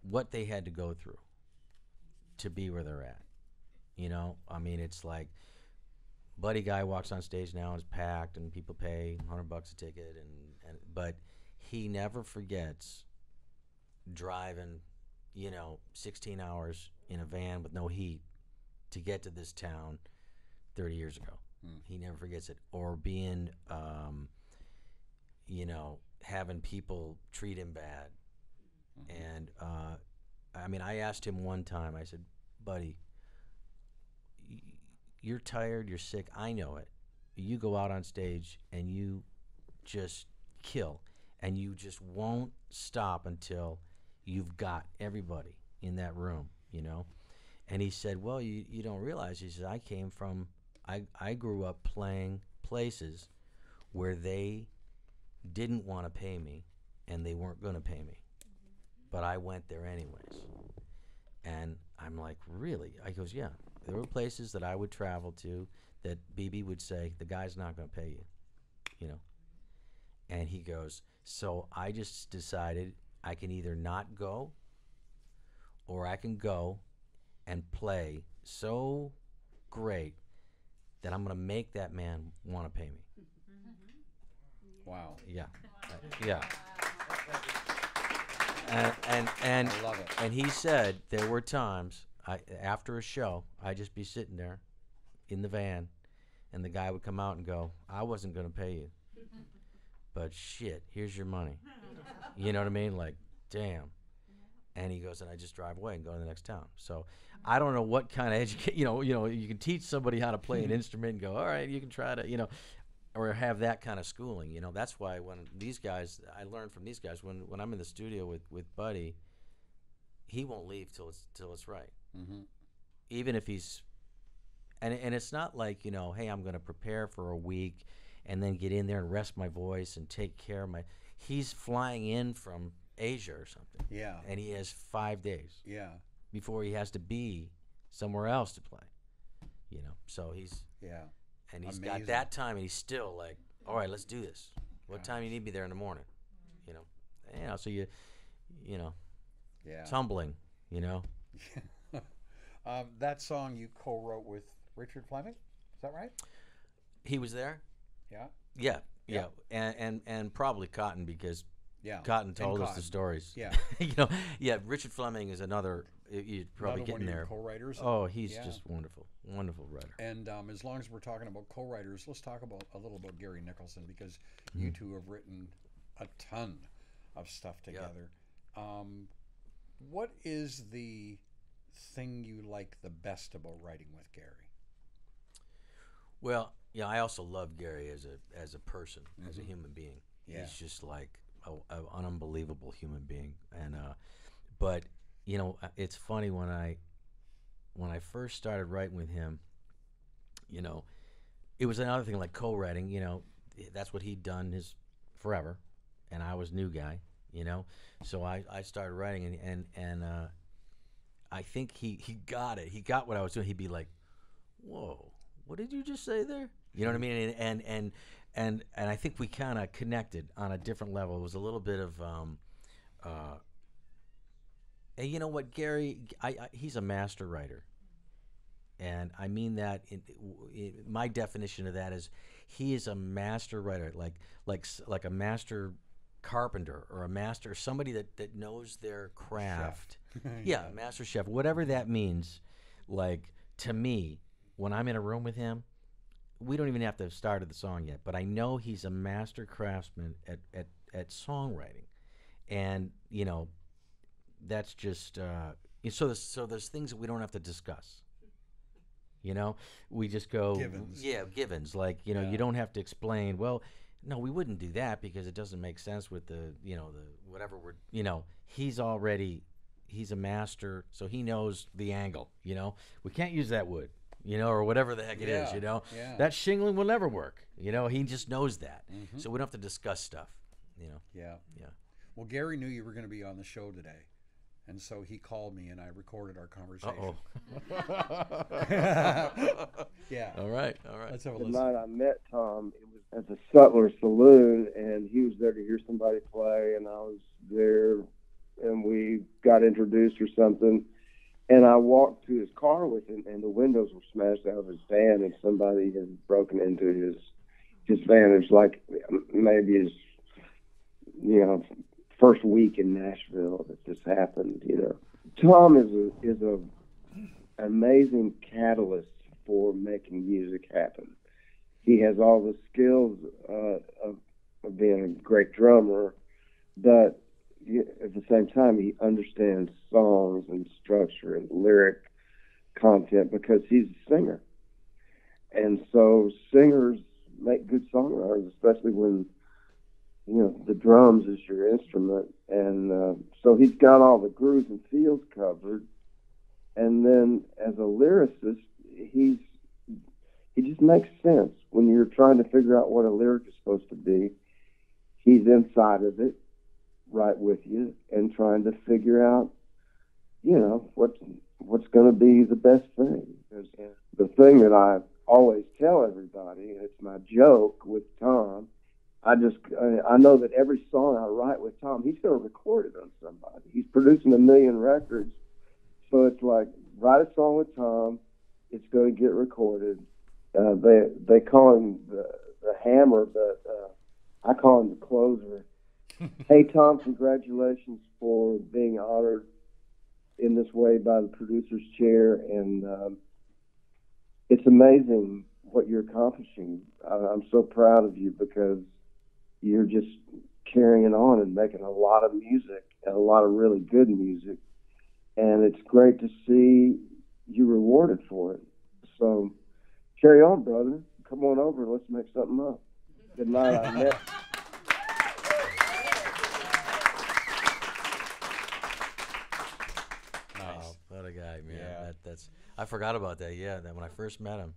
[SPEAKER 4] what they had to go through to be where they're at. You know, I mean, it's like Buddy Guy walks on stage now and is packed, and people pay hundred bucks a ticket, and, and but he never forgets driving, you know, sixteen hours in a van with no heat to get to this town thirty years ago. He never forgets it, or being, um, you know, having people treat him bad, and uh, I mean, I asked him one time. I said, "Buddy, y- you're tired, you're sick. I know it. You go out on stage and you just kill, and you just won't stop until you've got everybody in that room, you know." And he said, "Well, you, you don't realize." He said, "I came from, I I grew up playing places where they didn't want to pay me, and they weren't going to pay me, but I went there anyways." And I'm like, really? I goes, yeah. There were places that I would travel to that BB would say, the guy's not going to pay you, you know. And he goes, so I just decided I can either not go or I can go and play so great that I'm going to make that man want to pay me. Mm-hmm.
[SPEAKER 3] Wow.
[SPEAKER 4] Yeah. Yeah. And and and,
[SPEAKER 3] I love it.
[SPEAKER 4] and he said there were times I after a show I'd just be sitting there in the van and the guy would come out and go, I wasn't gonna pay you. But shit, here's your money. You know what I mean? Like, damn. And he goes, and I just drive away and go to the next town. So I don't know what kind of education, you know, you know, you can teach somebody how to play an instrument and go, all right, you can try to, you know, or have that kind of schooling. You know, that's why when these guys, I learned from these guys when when I'm in the studio with with Buddy, he won't leave till it's till it's right.
[SPEAKER 3] Mm-hmm.
[SPEAKER 4] Even if he's, and and it's not like you know, hey, I'm going to prepare for a week and then get in there and rest my voice and take care of my. He's flying in from Asia or something,
[SPEAKER 3] Yeah.
[SPEAKER 4] and he has five days
[SPEAKER 3] Yeah.
[SPEAKER 4] before he has to be somewhere else to play. You know, so he's
[SPEAKER 3] Yeah.
[SPEAKER 4] and he's
[SPEAKER 3] Amazing.
[SPEAKER 4] got that time, and he's still like, "All right, let's do this. What time you need me there in the morning?" You know, you know. So you, you know,
[SPEAKER 3] Yeah.
[SPEAKER 4] it's humbling. You know,
[SPEAKER 3] um, that song you co-wrote with Richard Fleming. Is that right?
[SPEAKER 4] he was there.
[SPEAKER 3] Yeah.
[SPEAKER 4] Yeah,
[SPEAKER 3] Yeah.
[SPEAKER 4] yeah, and and and probably Cotton because
[SPEAKER 3] Yeah.
[SPEAKER 4] Cotton told us the stories.
[SPEAKER 3] Yeah.
[SPEAKER 4] you know, yeah. Richard Fleming is another. You're probably
[SPEAKER 3] Another of your
[SPEAKER 4] there.
[SPEAKER 3] co-writers.
[SPEAKER 4] Oh, he's
[SPEAKER 3] Yeah.
[SPEAKER 4] just wonderful, wonderful writer.
[SPEAKER 3] And um, as long as we're talking about co-writers, let's talk about a little about Gary Nicholson because
[SPEAKER 4] Hmm.
[SPEAKER 3] you two have written a ton of stuff together. Um, what is the thing you like the best about writing with Gary?
[SPEAKER 4] Well, yeah, I also love Gary as a as a person, as a human being.
[SPEAKER 3] Mm-hmm. Yeah.
[SPEAKER 4] He's just like a, a, an unbelievable human being, and uh, but you know, uh, it's funny when I when I first started writing with him, you know, it was another thing like co-writing. You know, that's what he'd done his forever, and I was new guy. You know, so I, I started writing and and and uh, I think he he got it. He got what I was doing. He'd be like, "Whoa, what did you just say there?" You know what I mean? And and and and, and I think we kind of connected on a different level. It was a little bit of, um, uh, and you know what, Gary, I, I he's a master writer, and I mean that. In, in, my definition of that is he is a master writer, like like like a master carpenter or a master somebody that that knows their craft. yeah, master chef, whatever that means. Like to me, when I'm in a room with him, we don't even have to have started the song yet, but I know he's a master craftsman at at at songwriting, and you know, that's just uh, so. There's, so there's things that we don't have to discuss. You know, we just go
[SPEAKER 3] Givens.
[SPEAKER 4] Yeah, givens. Like you know,
[SPEAKER 3] Yeah.
[SPEAKER 4] you don't have to explain. Well, no, we wouldn't do that because it doesn't make sense with the you know the whatever we're you know. He's already he's a master, so he knows the angle. You know, we can't use that wood. You know, or whatever the heck it is.
[SPEAKER 3] Yeah,
[SPEAKER 4] You know,
[SPEAKER 3] yeah.
[SPEAKER 4] that shingling will never work. You know, he just knows that.
[SPEAKER 3] Mm-hmm.
[SPEAKER 4] So we don't have to discuss stuff. You know,
[SPEAKER 3] Yeah.
[SPEAKER 4] yeah.
[SPEAKER 3] Well, Gary knew you were going to be on the show today, and so he called me and I recorded our conversation.
[SPEAKER 4] oh.
[SPEAKER 3] Yeah.
[SPEAKER 4] all right, all right.
[SPEAKER 3] Let's have a
[SPEAKER 7] the
[SPEAKER 3] listen.
[SPEAKER 7] night I met Tom, it was at the Sutler Saloon, and he was there to hear somebody play, and I was there, and we got introduced or something. And I walked to his car with him, and the windows were smashed out of his van, and somebody had broken into his his van. It was like maybe his, you know, first week in Nashville that this happened. You know, Tom is a is a amazing catalyst for making music happen. He has all the skills uh, of, of being a great drummer, but at the same time, he understands songs and structure and lyric content because he's a singer. And so singers make good songwriters, especially when you know the drums is your instrument. And uh, so he's got all the grooves and feels covered. And then as a lyricist, he's he just makes sense when you're trying to figure out what a lyric is supposed to be. He's inside of it, right with you, and trying to figure out, you know, what's what's going to be the best thing. The thing that I always tell everybody, and it's my joke with Tom. I just I I know that every song I write with Tom, he's going to record it on somebody. He's producing a million records, so it's like write a song with Tom, it's going to get recorded. Uh, they they call him the the hammer, but uh, I call him the closer. Hey Tom, congratulations for being honored in this way by the producer's chair, and um, it's amazing what you're accomplishing. I, I'm so proud of you because you're just carrying on and making a lot of music and a lot of really good music, and it's great to see you rewarded for it. So carry on, brother. Come on over. Let's make something up. Good night.
[SPEAKER 4] Oh, what a guy, man.
[SPEAKER 3] Yeah.
[SPEAKER 4] That, that's I forgot about that. Yeah, that when I first met him,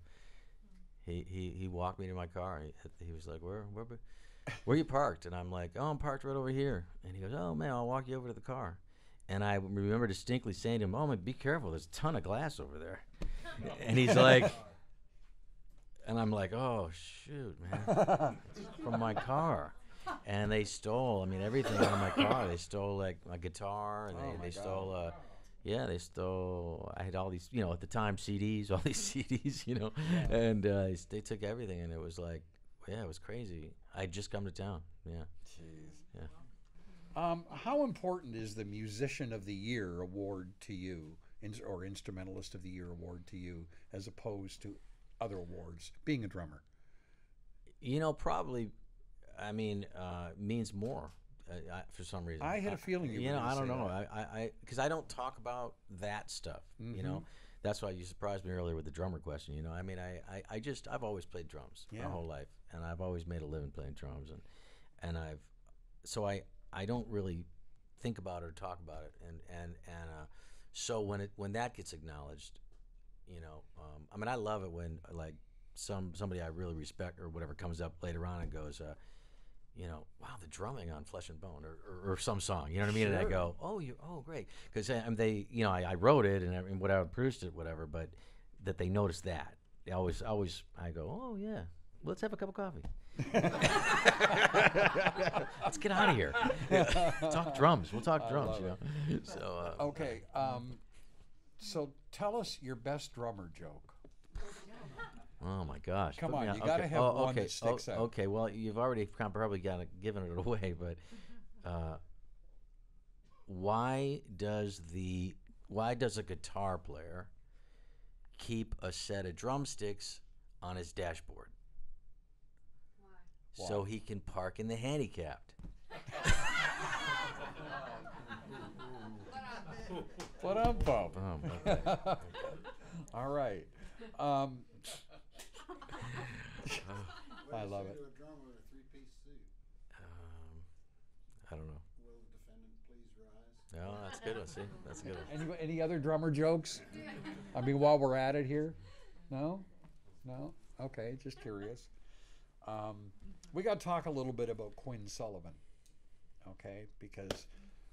[SPEAKER 4] he he, he walked me to my car. He, he was like, "Where where where you parked?" And I'm like, "Oh, I'm parked right over here." And he goes, "Oh man, I'll walk you over to the car." And I remember distinctly saying to him, "Oh man, be careful. There's a ton of glass over there." and he's like, and I'm like, "Oh shoot, man, from my car." And they stole, I mean, everything out of my car. They stole like my guitar, and they,
[SPEAKER 3] Oh,
[SPEAKER 4] they
[SPEAKER 3] God.
[SPEAKER 4] stole uh, yeah, they stole. I had all these, you know, at the time CDs, all these CDs, you know, and uh, they took everything, and it was like, yeah, it was crazy. I just come to town, yeah.
[SPEAKER 3] Jeez.
[SPEAKER 4] Yeah.
[SPEAKER 3] Um, how important is the Musician of the Year award to you, or Instrumentalist of the Year award to you, as opposed to other awards? Being a drummer.
[SPEAKER 4] You know, probably, I mean, uh, means more uh, I, for some reason.
[SPEAKER 3] I had a feeling you were
[SPEAKER 4] know, I don't know.
[SPEAKER 3] that.
[SPEAKER 4] I, I, because I, don't talk about that stuff. You know, that's why you surprised me earlier with the drummer question. You know, I mean, I, I, I just I've always played drums
[SPEAKER 3] Yeah.
[SPEAKER 4] my whole life, and I've always made a living playing drums, and and I've so I I don't really think about it or talk about it, and and and uh, so when it when that gets acknowledged, you know, um, I mean, I love it when like some somebody I really respect or whatever comes up later on and goes, uh, you know, wow, the drumming on Flesh and Bone or, or, or some song, you know what I mean? And I go, oh, you, oh, great, because they, you know, I, I wrote it and, I- and whatever, produced it, whatever, but that they noticed that. They always, always, I go, oh yeah, let's have a cup of coffee. let's get out of here. talk drums. We'll talk drums. You know. So uh,
[SPEAKER 3] Okay. Um, so tell us your best drummer joke.
[SPEAKER 4] Oh my gosh!
[SPEAKER 3] Come
[SPEAKER 4] Put
[SPEAKER 3] on, you gotta
[SPEAKER 4] okay.
[SPEAKER 3] have
[SPEAKER 4] oh,
[SPEAKER 3] one
[SPEAKER 4] okay.
[SPEAKER 3] that sticks
[SPEAKER 4] oh,
[SPEAKER 3] out.
[SPEAKER 4] Okay, well, you've already probably got it, given it away, but uh, why does the why does a guitar player keep a set of drumsticks on his dashboard.
[SPEAKER 3] Why?
[SPEAKER 4] So he can park in the handicapped.
[SPEAKER 3] What up, Bob?
[SPEAKER 4] Oh, my
[SPEAKER 3] All right. Um, I love it.
[SPEAKER 8] To a drummer in a three-piece suit.
[SPEAKER 4] um, I don't know.
[SPEAKER 8] Will the defendant please rise?
[SPEAKER 4] No, that's a good one. See, that's a good one.
[SPEAKER 3] Any, any other drummer jokes? I mean, while we're at it here? No? No? Okay, just curious. Um, we got to talk a little bit about Quinn Sullivan, okay? Because,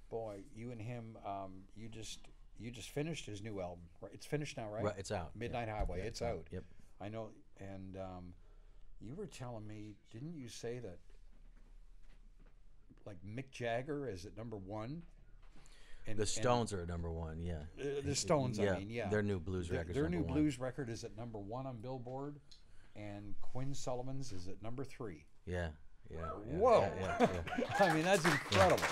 [SPEAKER 3] boy, you and him, um, you just you just finished his new album. Right? It's finished now, right?
[SPEAKER 4] Right, it's out. Yeah.
[SPEAKER 3] Midnight Highway.
[SPEAKER 4] Yeah,
[SPEAKER 3] it's out.
[SPEAKER 4] Yep.
[SPEAKER 3] I know. And um, you were telling me, didn't you say that, like Mick Jagger is at number one? And,
[SPEAKER 4] The
[SPEAKER 3] and-
[SPEAKER 4] Stones are at number one. Yeah.
[SPEAKER 3] uh, the Stones,
[SPEAKER 4] yeah,
[SPEAKER 3] I mean, yeah.
[SPEAKER 4] Their new blues record's
[SPEAKER 3] Their new
[SPEAKER 4] one.
[SPEAKER 3] blues record is at number one on Billboard, and Quinn Sullivan's is at number three.
[SPEAKER 4] Yeah. Yeah. yeah,
[SPEAKER 3] Whoa!
[SPEAKER 4] Yeah. yeah,
[SPEAKER 3] I mean, that's incredible.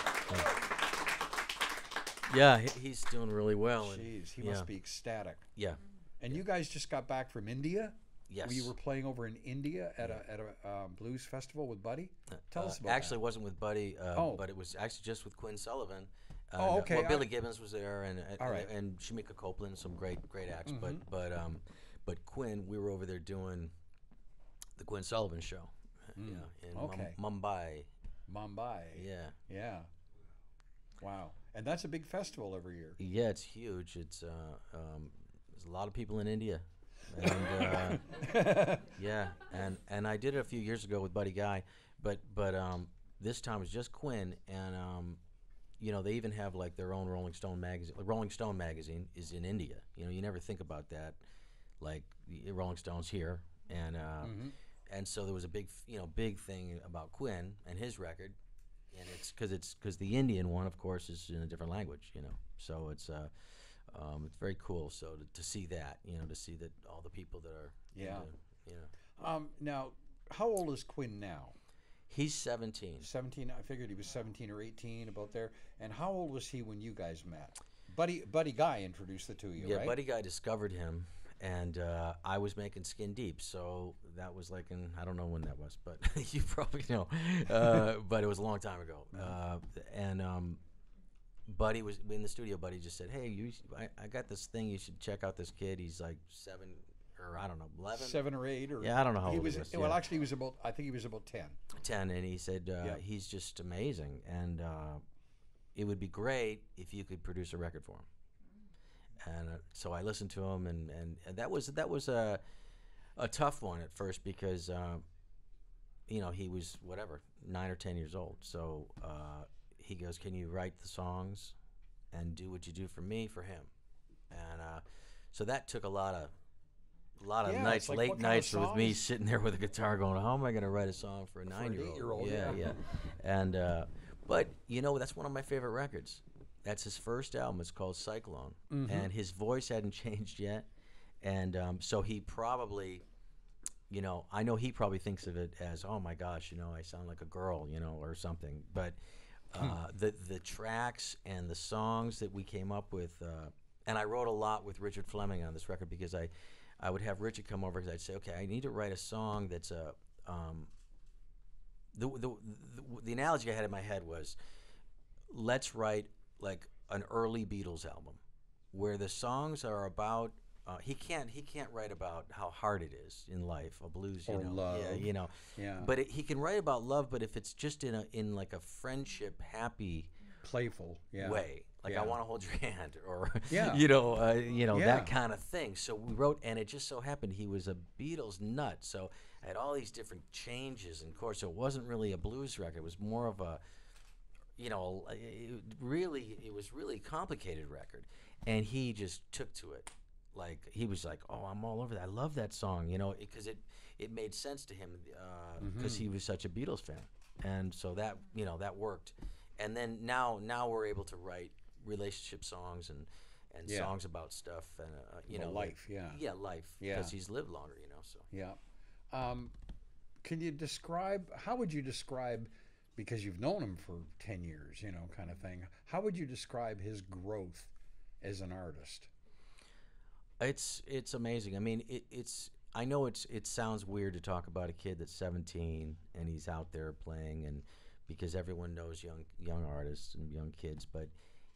[SPEAKER 4] yeah. he, he's doing really well. and-
[SPEAKER 3] Jeez, he must be ecstatic.
[SPEAKER 4] Yeah.
[SPEAKER 3] And you guys just got back from India.
[SPEAKER 4] Yes.
[SPEAKER 3] We were playing over in India at a at a um, blues festival with Buddy. Tell
[SPEAKER 4] Uh,
[SPEAKER 3] us about
[SPEAKER 4] actually,
[SPEAKER 3] that.
[SPEAKER 4] it wasn't with Buddy, uh,
[SPEAKER 3] Oh.
[SPEAKER 4] but it was actually just with Quinn Sullivan. Uh,
[SPEAKER 3] Oh,
[SPEAKER 4] uh,
[SPEAKER 3] okay,
[SPEAKER 4] Well,
[SPEAKER 3] I-
[SPEAKER 4] Billy Gibbons was there, and and,
[SPEAKER 3] All right. Mm-hmm.
[SPEAKER 4] and Shemekia Copeland, some great great acts. But but um, but Quinn, we were over there doing the Quinn Sullivan show. Yeah, in Mum-
[SPEAKER 3] Mm. okay.
[SPEAKER 4] Mumbai.
[SPEAKER 3] Mumbai.
[SPEAKER 4] Yeah,
[SPEAKER 3] Yeah. Wow. And that's a big festival every year.
[SPEAKER 4] yeah, it's huge. It's uh, um, there's a lot of people in India, and uh, yeah, and and I did it a few years ago with Buddy Guy, but but um, this time it's just Quinn, and um, you know they even have like their own Rolling Stone magazine. Like Rolling Stone magazine is in India. You know, you never think about that, like the Rolling Stones here, and uh, and so there was a big you know big thing about Quinn and his record, and it's because it's because the Indian one, of course, is in a different language. You know, so it's uh. Um, it's very cool. So to, to see that, you know, to see that all the people that are,
[SPEAKER 3] Yeah.
[SPEAKER 4] into, you know,
[SPEAKER 3] Um, now, how old is Quinn now?
[SPEAKER 4] He's 17.
[SPEAKER 3] 17. I figured he was 17 or 18, about there. And how old was he when you guys met? Buddy, Buddy Guy introduced the two of you,
[SPEAKER 4] Yeah,
[SPEAKER 3] right?
[SPEAKER 4] Buddy Guy discovered him, and uh, I was making Skin Deep, so that was like in I don't know when that was, but you probably know. Uh, but it was a long time ago. Uh, and um, Buddy was in the studio. Buddy just said, "Hey, you, I, I got this thing. You should check out this kid. He's like seven or I don't know, eleven,
[SPEAKER 3] Seven or eight, or
[SPEAKER 4] Yeah, I don't know how
[SPEAKER 3] he
[SPEAKER 4] old
[SPEAKER 3] was.
[SPEAKER 4] he was,
[SPEAKER 3] Well,
[SPEAKER 4] yeah.
[SPEAKER 3] actually, he was about. I think he was about 10.
[SPEAKER 4] 10 and he said uh,
[SPEAKER 3] Yeah.
[SPEAKER 4] he's just amazing and uh, it would be great if you could produce a record for him and uh, so i listened to him and, and, and that was that was a, a tough one at first because uh, you know he was whatever nine or ten years old so uh, he goes can you write the songs and do what you do for me for him and uh, so that took a lot of a lot of
[SPEAKER 3] Yeah,
[SPEAKER 4] nights,
[SPEAKER 3] like,
[SPEAKER 4] late
[SPEAKER 3] of
[SPEAKER 4] nights with me sitting there with a guitar going, how am I going to write a song for a nine-year-old? yeah,
[SPEAKER 3] yeah.
[SPEAKER 4] yeah. And uh, but you know that's one of my favorite records. That's his first album. It's called Cyclone,
[SPEAKER 3] Mm-hmm.
[SPEAKER 4] and his voice hadn't changed yet, and um, so he probably, you know, I know he probably thinks of it as, oh my gosh, you know, I sound like a girl, you know, or something. But uh, the the tracks and the songs that we came up with, uh, and I wrote a lot with Richard Fleming on this record because I, I would have Richard come over because I'd say, okay, I need to write a song that's a, um, the, the, the, the analogy I had in my head was, let's write like an early Beatles album, where the songs are about. Uh, he can't. He can't write about how hard it is in life, a blues, you
[SPEAKER 3] Or
[SPEAKER 4] know. Yeah,
[SPEAKER 3] love.
[SPEAKER 4] you know.
[SPEAKER 3] Yeah.
[SPEAKER 4] But it, he can write about love, but if it's just in a in like a friendship, happy
[SPEAKER 3] Playful. Yeah.
[SPEAKER 4] way. Like
[SPEAKER 3] Yeah.
[SPEAKER 4] I want to hold your hand, or
[SPEAKER 3] Yeah.
[SPEAKER 4] you know, uh, you know
[SPEAKER 3] Yeah.
[SPEAKER 4] that kind of thing. So we wrote, and it just so happened he was a Beatles nut. So I had all these different changes, and of so it wasn't really a blues record. It was more of a, you know, it really, it was really complicated record, and he just took to it. Like he was like, "Oh, I'm all over that. I love that song," you know, because it, it made sense to him because
[SPEAKER 3] Mm-hmm.
[SPEAKER 4] he was such a Beatles fan, and so that you know that worked. And then now now we're able to write relationship songs and and
[SPEAKER 3] Yeah.
[SPEAKER 4] songs about stuff and uh, you
[SPEAKER 3] About
[SPEAKER 4] know
[SPEAKER 3] life, yeah.
[SPEAKER 4] yeah life
[SPEAKER 3] Yeah.
[SPEAKER 4] because he's lived longer you know so
[SPEAKER 3] Yeah. Um, can you describe? How would you describe? Because you've known him for ten years, you know, kind of thing. How would you describe his growth as an artist?
[SPEAKER 4] It's it's amazing I mean it, it's I know it's it sounds weird to talk about a kid that's 17 and he's out there playing and because everyone knows young young artists and young kids, but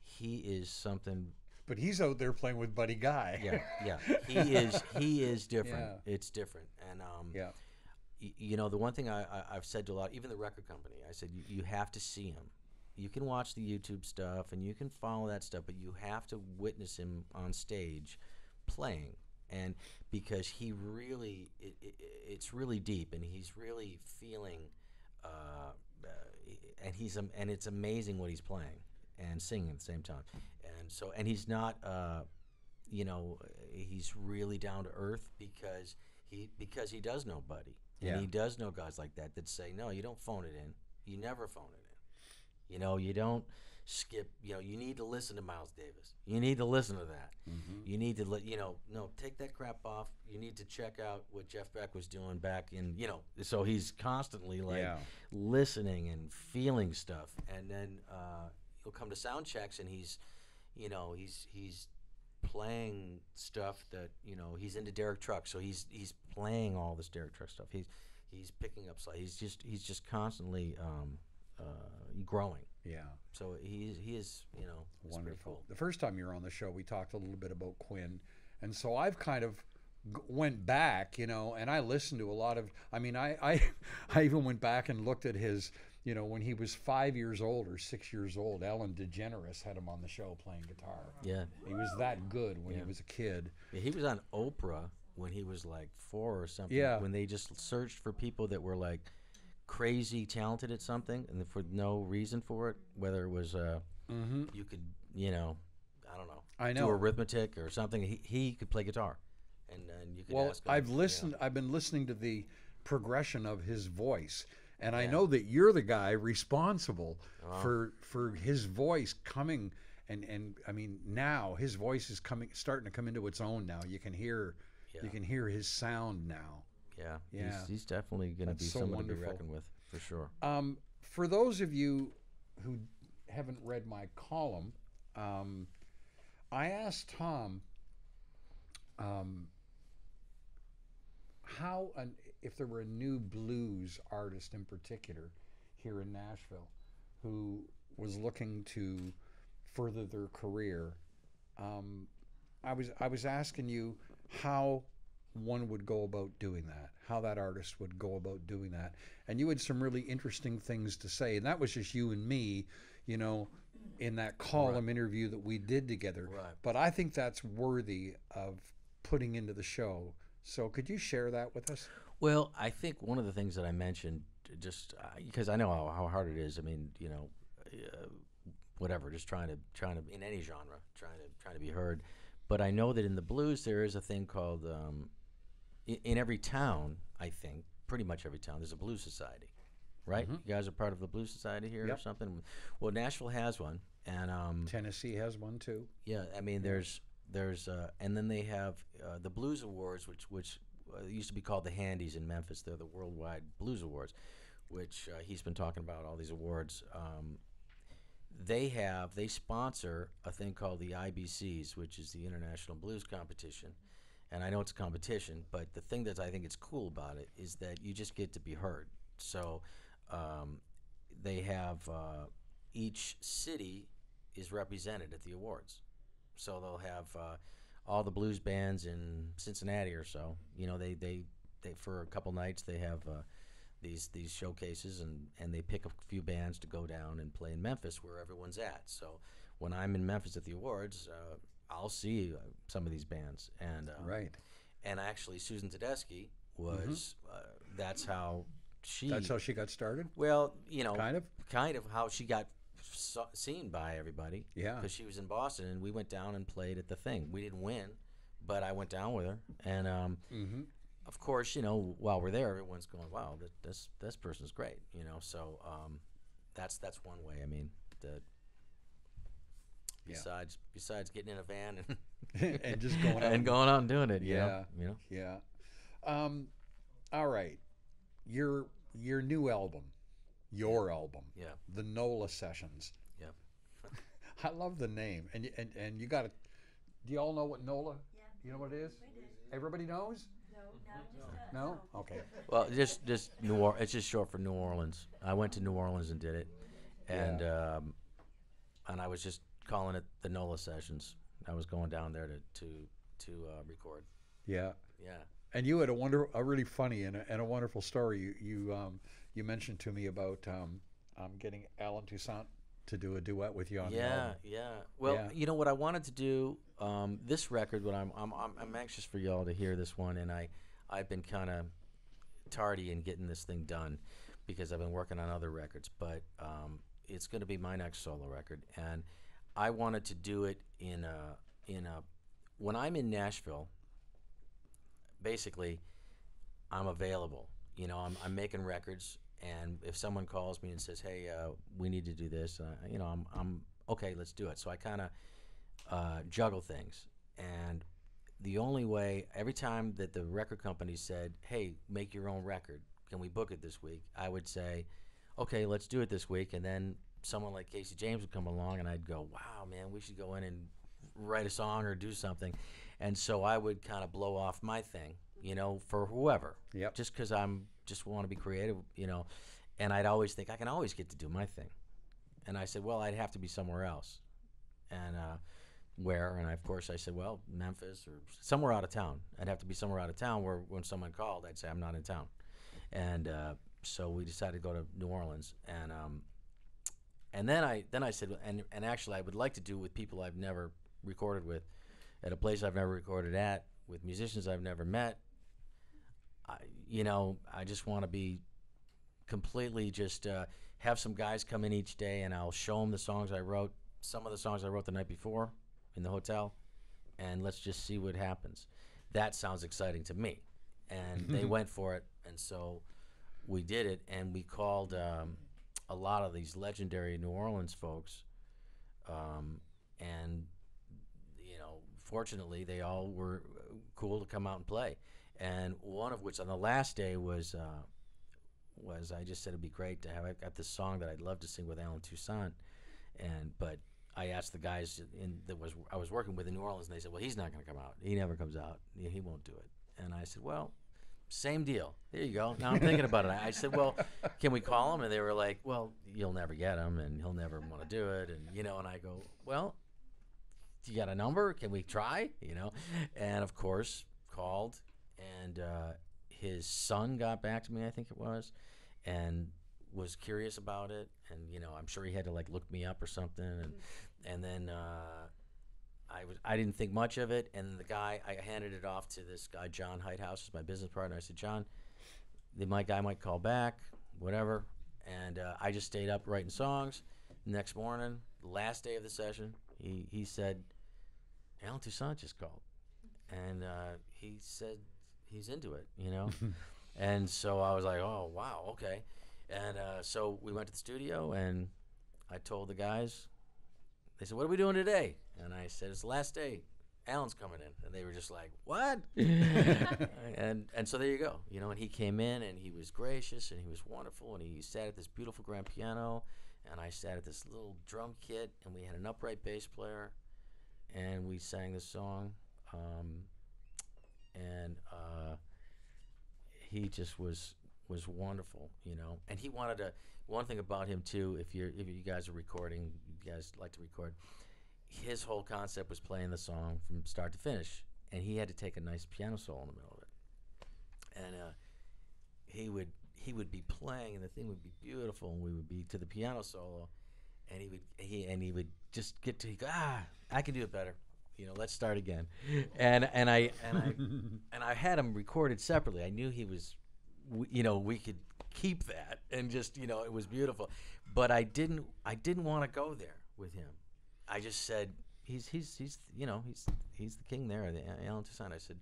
[SPEAKER 4] he is something
[SPEAKER 3] But he's out there playing with Buddy Guy.
[SPEAKER 4] yeah, yeah. He is he is different.
[SPEAKER 3] Yeah.
[SPEAKER 4] It's different. And um
[SPEAKER 3] yeah.
[SPEAKER 4] y- you know the one thing I, I I've said to a lot, even the record company, I said you, you have to see him. You can watch the YouTube stuff and you can follow that stuff, but you have to witness him on stage playing. And because he really, it, it, it's really deep, and he's really feeling, uh, uh, and he's am- and it's amazing what he's playing and singing at the same time. And so, and he's not, uh, you know, he's really down to earth because he because he does know Buddy,
[SPEAKER 3] Yeah.
[SPEAKER 4] and he does know guys like that that say, no, you don't phone it in. You never phone it in. You know, you don't skip. You know, you need to listen to Miles Davis. You need to listen to that.
[SPEAKER 3] Mm-hmm.
[SPEAKER 4] You need to let you know. No, take that crap off. You need to check out what Jeff Beck was doing back in. You know, so he's constantly like
[SPEAKER 3] Yeah.
[SPEAKER 4] listening and feeling stuff, and then uh, he'll come to sound checks and he's, you know, he's he's playing stuff that you know he's into Derek Truck, so he's he's playing all this Derek Truck stuff. He's he's picking up. He's just he's just constantly um, uh, growing.
[SPEAKER 3] Yeah.
[SPEAKER 4] So he's he is you know
[SPEAKER 3] Wonderful.
[SPEAKER 4] cool.
[SPEAKER 3] The first time you were on the show, we talked a little bit about Quinn, and so I've kind of went back, you know, and I listened to a lot of. I mean, I I, I even went back and looked at his, you know, when he was five years old or six years old. Ellen DeGeneres had him on the show playing guitar.
[SPEAKER 4] Yeah.
[SPEAKER 3] He was that good when
[SPEAKER 4] Yeah.
[SPEAKER 3] he was a kid.
[SPEAKER 4] Yeah, he was on Oprah when he was like four or something.
[SPEAKER 3] Yeah.
[SPEAKER 4] When they just searched for people that were like crazy talented at something and for no reason for it, whether it was uh,
[SPEAKER 3] Mm-hmm.
[SPEAKER 4] you could, you know, I don't know,
[SPEAKER 3] I know.
[SPEAKER 4] do arithmetic or something. He, he could play guitar, and and you could
[SPEAKER 3] Well,
[SPEAKER 4] ask him,
[SPEAKER 3] I've
[SPEAKER 4] you know.
[SPEAKER 3] listened. I've been listening to the progression of his voice, and I know that you're the guy responsible
[SPEAKER 4] Uh-huh.
[SPEAKER 3] for for his voice coming. And and I mean now his voice is coming, starting to come into its own. Now you can hear,
[SPEAKER 4] Yeah.
[SPEAKER 3] you can hear his sound now.
[SPEAKER 4] Yeah,
[SPEAKER 3] Yeah.
[SPEAKER 4] He's, he's definitely going to be
[SPEAKER 3] so
[SPEAKER 4] someone to be
[SPEAKER 3] wonderful.
[SPEAKER 4] reckoned with for sure.
[SPEAKER 3] Um, for those of you who haven't read my column, um, I asked Tom um, how an, if there were a new blues artist in particular here in Nashville who was looking to further their career. Um, I was I was asking you how one would go about doing that, how that artist would go about doing that. And you had some really interesting things to say. And that was just you and me, you know, in that column interview that we did together.
[SPEAKER 4] Right.
[SPEAKER 3] But I think that's worthy of putting into the show. So could you share that with us?
[SPEAKER 4] Well, I think one of the things that I mentioned, just uh, because I know how, how hard it is. I mean, you know, uh, whatever, just trying to trying to in any genre, trying to trying to be heard. But I know that in the blues there is a thing called um, in, in every town. I think pretty much every town there's a blues society, right? You guys are part of the blues society here or
[SPEAKER 3] Yep.
[SPEAKER 4] something. Well, Nashville has one, and um,
[SPEAKER 3] Tennessee has one too.
[SPEAKER 4] yeah, I mean, there's there's uh, and then they have uh, the Blues Awards, which which uh, used to be called the Handys in Memphis. They're the worldwide Blues Awards, which uh, he's been talking about all these awards. Um, they have they sponsor a thing called the IBCs, which is the International Blues Competition. And I know it's a competition, but the thing that I think is cool about it is that you just get to be heard. So um, they have uh, each city is represented at the awards. So they'll have uh, all the blues bands in Cincinnati or so. You know, they they, they for a couple nights they have uh, these these showcases and and they pick a few bands to go down and play in Memphis where everyone's at. So when I'm in Memphis at the awards, uh, I'll see uh, some of these bands and um,
[SPEAKER 3] Right.
[SPEAKER 4] And actually, Susan Tedeschi was uh, that's how she
[SPEAKER 3] That's how she got started.
[SPEAKER 4] well, you know,
[SPEAKER 3] Kind of?
[SPEAKER 4] kind of how she got so, seen by everybody.
[SPEAKER 3] Yeah.
[SPEAKER 4] because she was in Boston, and we went down and played at the thing. We didn't win, but I went down with her, and um,
[SPEAKER 3] Mm-hmm.
[SPEAKER 4] of course, you know, while we're there, everyone's going, "Wow, this this, this person's great," you know. So um, that's that's one way. I mean, the
[SPEAKER 3] Yeah.
[SPEAKER 4] besides besides getting in a van and
[SPEAKER 3] and just going out
[SPEAKER 4] and going out and doing it,
[SPEAKER 3] Yeah.
[SPEAKER 4] you know.
[SPEAKER 3] Yeah. Um, all right. Your your new album, your album,
[SPEAKER 4] Yeah.
[SPEAKER 3] the NOLA Sessions.
[SPEAKER 4] Yeah.
[SPEAKER 3] I love the name, and and and you got to. Do you all know what NOLA?
[SPEAKER 9] Yeah.
[SPEAKER 3] You know what it is?
[SPEAKER 9] We do.
[SPEAKER 3] Everybody knows.
[SPEAKER 9] No,
[SPEAKER 3] No. Okay.
[SPEAKER 4] Well, just just New or- It's just short for New Orleans. I went to New Orleans and did it, and um, and I was just calling it the NOLA sessions. I was going down there to to to uh, record.
[SPEAKER 3] Yeah.
[SPEAKER 4] Yeah.
[SPEAKER 3] And you had a wonder, a really funny and a, and a wonderful story. You you um you mentioned to me about um, um getting Allen Toussaint to do a duet with you on
[SPEAKER 4] Yeah, yeah. Well,
[SPEAKER 3] Yeah.
[SPEAKER 4] you know what I wanted to do. Um, this record, what I'm, I'm, I'm, I'm anxious for y'all to hear this one, and I, I've been kind of tardy in getting this thing done because I've been working on other records. But um, it's going to be my next solo record, and I wanted to do it in a, in a. When I'm in Nashville, basically, I'm available. You know, I'm, I'm making records, and if someone calls me and says, "Hey, uh, we need to do this," uh, you know, I'm, I'm okay. Let's do it. So I kind of uh, juggle things, and the only way every time that the record company said, "Hey, make your own record. Can we book it this week?" I would say, "Okay, let's do it this week," and then someone like Casey James would come along, and I'd go, "Wow, man, we should go in and write a song or do something," and so I would kind of blow off my thing, you know, for whoever.
[SPEAKER 3] Yep.
[SPEAKER 4] Just because I'm just want to be creative, you know, and I'd always think I can always get to do my thing, and I said, "Well, I'd have to be somewhere else," and. uh where and I, of course I said well Memphis or somewhere out of town I'd have to be somewhere out of town where when someone called I'd say I'm not in town and uh, so we decided to go to New Orleans and um, and then I then I said and and actually I would like to do with people I've never recorded with at a place I've never recorded at with musicians I've never met I, you know I just want to be completely just uh, have some guys come in each day and I'll show them the songs I wrote some of the songs I wrote the night before in the hotel and let's just see what happens. That sounds exciting to me. And they went for it. And so we did it. And we called um, a lot of these legendary New Orleans folks. Um, and, you know, fortunately, they all were cool to come out and play. And one of which on the last day was. Uh, was I just said it'd be great to have I got this song that I'd love to sing with Allen Toussaint, and but I asked the guys in that was I was working with in New Orleans, and they said, "Well, he's not going to come out. He never comes out. He won't do it." And I said, "Well, same deal. There you go. Now I'm thinking about it. I said, "Well, can we call him?" And they were like, "Well, you'll never get him, and he'll never want to do it." And you know, and I go, "Well, do you got a number? Can we try?" You know, and of course, called, and uh, his son got back to me. I think it was, and was curious about it, and you know, I'm sure he had to like look me up or something, and and then uh, I was I didn't think much of it, and the guy I handed it off to this guy John Heighthouse, is my business partner. I said, John, the, my guy might call back, whatever, and uh, I just stayed up writing songs. Next morning, the last day of the session, he he said, Allen Toussaint just called, and uh, he said he's into it, you know, and so I was like, oh wow, okay. And uh, so we went to the studio, and I told the guys. They said, "What are we doing today?" And I said, "It's the last day. Allen's coming in." And they were just like, "What?" and and so there you go. You know, and he came in, and he was gracious, and he was wonderful, and he sat at this beautiful grand piano, and I sat at this little drum kit, and we had an upright bass player, and we sang this song, um, and uh, he just was was wonderful, you know. And he wanted to. One thing about him too, if you're if you guys are recording, you guys like to record. His whole concept was playing the song from start to finish, and he had to take a nice piano solo in the middle of it. And uh, he would he would be playing, and the thing would be beautiful, and we would be to the piano solo, and he would he and he would just get to he go ah I can do it better, you know. Let's start again, and and I and I and I had him recorded separately. I knew he was w- you know we could keep that and just you know it was beautiful. But i didn't i didn't want to go there with him. I just said he's he's he's you know he's he's the king there the allen toussaint. I said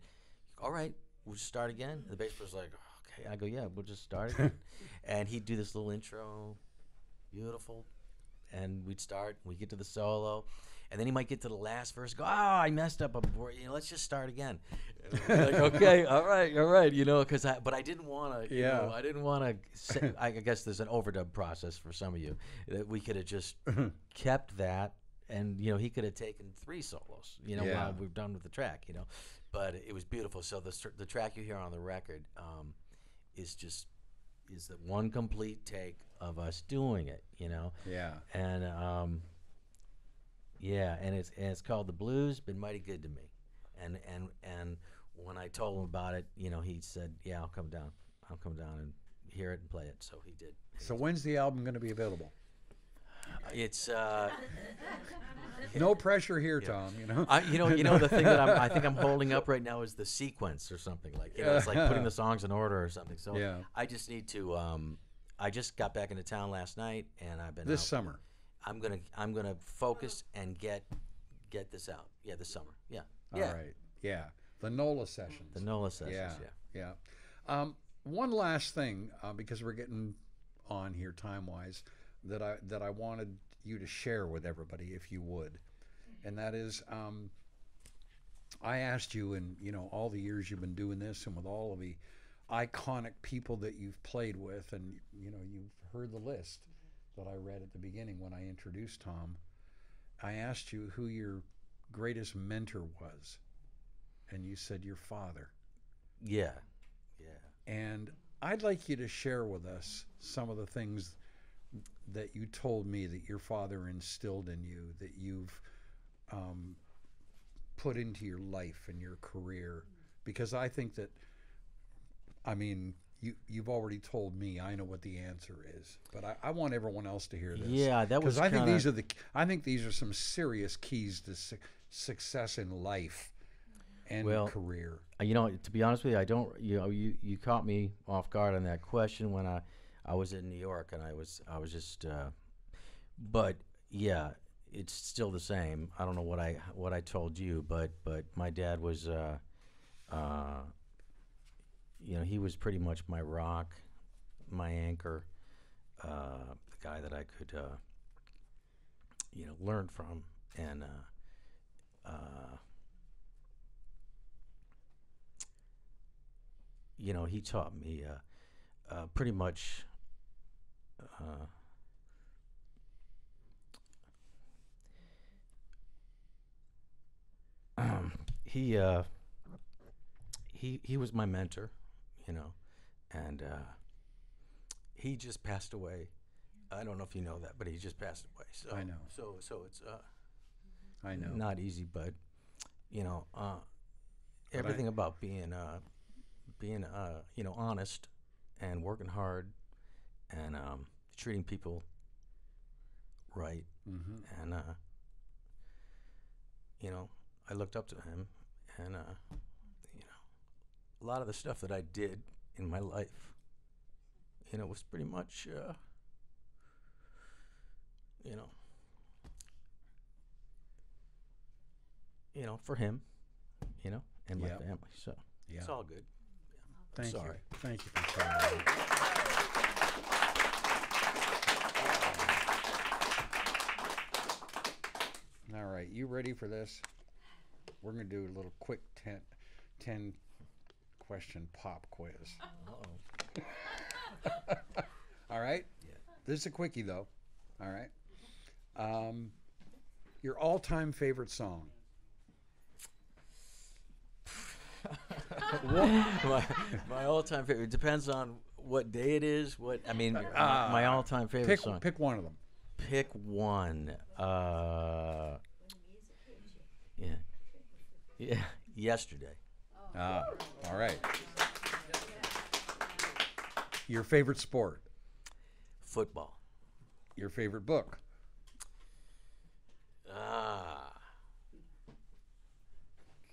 [SPEAKER 4] all right we'll just start again. And the bass player's like okay. I go yeah we'll just start again. And he'd do this little intro beautiful. And we'd start we get to the solo and then he might get to the last verse go oh i messed up a board you know let's just start again And I'd be like, okay all right all right you know because i but i didn't want to
[SPEAKER 3] Yeah.
[SPEAKER 4] know, i didn't want to i guess there's an overdub process for some of you that we could have just kept that and you know he could have taken three solos. You know,
[SPEAKER 3] Yeah.
[SPEAKER 4] while we're done with the track. You know, but it was beautiful. So the the track you hear on the record um, is just is the one complete take of us doing it. You know,
[SPEAKER 3] Yeah.
[SPEAKER 4] and um, yeah, and it's and it's called the blues. Been mighty good to me, and and and when I told him about it, you know, he said, "Yeah, I'll come down. I'll come down and hear it and play it." So he did.
[SPEAKER 3] So when's the album going to be available?
[SPEAKER 4] It's uh,
[SPEAKER 3] No pressure here, Tom. You know.
[SPEAKER 4] I, you know, you know the thing that I'm, I think I'm holding up right now is the sequence or something like you know, it's like putting the songs in order or something. So
[SPEAKER 3] Yeah.
[SPEAKER 4] I just need to. Um, I just got back into town last night, and I've been
[SPEAKER 3] this
[SPEAKER 4] out.
[SPEAKER 3] summer.
[SPEAKER 4] I'm gonna I'm gonna focus and get get this out. Yeah, this summer. Yeah.
[SPEAKER 3] All
[SPEAKER 4] yeah.
[SPEAKER 3] right. Yeah. The NOLA sessions.
[SPEAKER 4] The NOLA sessions.
[SPEAKER 3] yeah.
[SPEAKER 4] Yeah.
[SPEAKER 3] Yeah. Um, one last thing, uh, because we're getting on here time wise, that I that I wanted you to share with everybody, if you would, and that is, um, I asked you, in you know all the years you've been doing this, and with all of the iconic people that you've played with, and you know you've heard the list that I read at the beginning when I introduced Tom. I asked you who your greatest mentor was, and you said your father.
[SPEAKER 4] Yeah. Yeah.
[SPEAKER 3] And I'd like you to share with us some of the things that you told me that your father instilled in you, that you've um, put into your life and your career. Because I think that, I mean, you, you've already told me I know what the answer is, but I, I want everyone else to hear this.
[SPEAKER 4] Yeah, that was
[SPEAKER 3] because I think
[SPEAKER 4] kinda-
[SPEAKER 3] these are the I think these are some serious keys to su- success in life and
[SPEAKER 4] Well,
[SPEAKER 3] career.
[SPEAKER 4] Uh, You know, to be honest with you, I don't. You know, you, you caught me off guard on that question when I I was in New York and I was I was just. Uh, but yeah, it's still the same. I don't know what I what I told you, but but my dad was. Uh, uh, you know, he was pretty much my rock, my anchor, uh, the guy that I could, uh, you know, learn from, and uh, uh, you know, he taught me uh, pretty much. He uh, he he was my mentor, you know, and uh, he just passed away. I don't know if you know that, but he just passed away. So
[SPEAKER 3] I know.
[SPEAKER 4] So so it's uh,
[SPEAKER 3] I know.
[SPEAKER 4] not easy, but you know, uh,
[SPEAKER 3] I-
[SPEAKER 4] everything about being uh, being uh, you know honest and working hard and um, treating people right,
[SPEAKER 3] mm-hmm.
[SPEAKER 4] and uh, you know, I looked up to him, and uh, a lot of the stuff that I did in my life, you know, was pretty much, uh, you know, you know, for him, you know, and my
[SPEAKER 3] Yep.
[SPEAKER 4] family. So
[SPEAKER 3] Yeah.
[SPEAKER 4] it's all good.
[SPEAKER 3] Thank
[SPEAKER 4] Sorry.
[SPEAKER 3] you. Thank you for sharing. that. All right, you ready for this? We're going to do a little quick 10, 10 question pop quiz.
[SPEAKER 4] Uh-oh.
[SPEAKER 3] All right?
[SPEAKER 4] Yeah.
[SPEAKER 3] This is a quickie, though. All right. Um, your all time favorite song?
[SPEAKER 4] my, my all-time favorite. It depends on what day it is. What I mean, my, my all-time favorite
[SPEAKER 3] Pick,
[SPEAKER 4] song.
[SPEAKER 3] pick one of them.
[SPEAKER 4] Pick one. Uh, yeah, yeah. Yesterday.
[SPEAKER 3] Ah, all right. Your favorite sport?
[SPEAKER 4] Football.
[SPEAKER 3] Your favorite book?
[SPEAKER 4] Ah.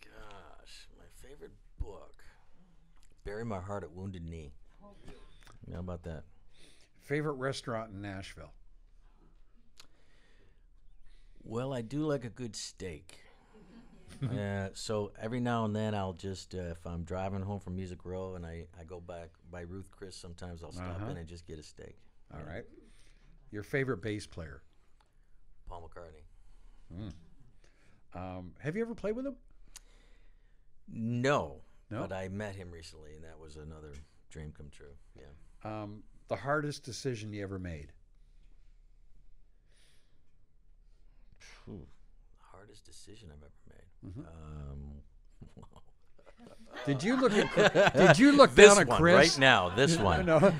[SPEAKER 4] Gosh, my favorite book. Bury My Heart at Wounded Knee. How about that?
[SPEAKER 3] Favorite restaurant in Nashville?
[SPEAKER 4] Well, I do like a good steak. Yeah, so every now and then I'll just, uh, if I'm driving home from Music Row and I, I go back by Ruth's Chris, sometimes I'll stop
[SPEAKER 3] Uh-huh.
[SPEAKER 4] in and just get a steak.
[SPEAKER 3] All right. Your favorite bass player?
[SPEAKER 4] Paul McCartney.
[SPEAKER 3] Um, have you ever played with him?
[SPEAKER 4] No,
[SPEAKER 3] No?
[SPEAKER 4] but I met him recently, and that was another dream come true. Yeah.
[SPEAKER 3] Um, the hardest decision you ever made?
[SPEAKER 4] Hardest decision I've ever made. Um,
[SPEAKER 3] Did you look at? Chris- Did you look
[SPEAKER 4] this
[SPEAKER 3] down at
[SPEAKER 4] one
[SPEAKER 3] Chris?
[SPEAKER 4] right now. This one.
[SPEAKER 3] No.
[SPEAKER 4] I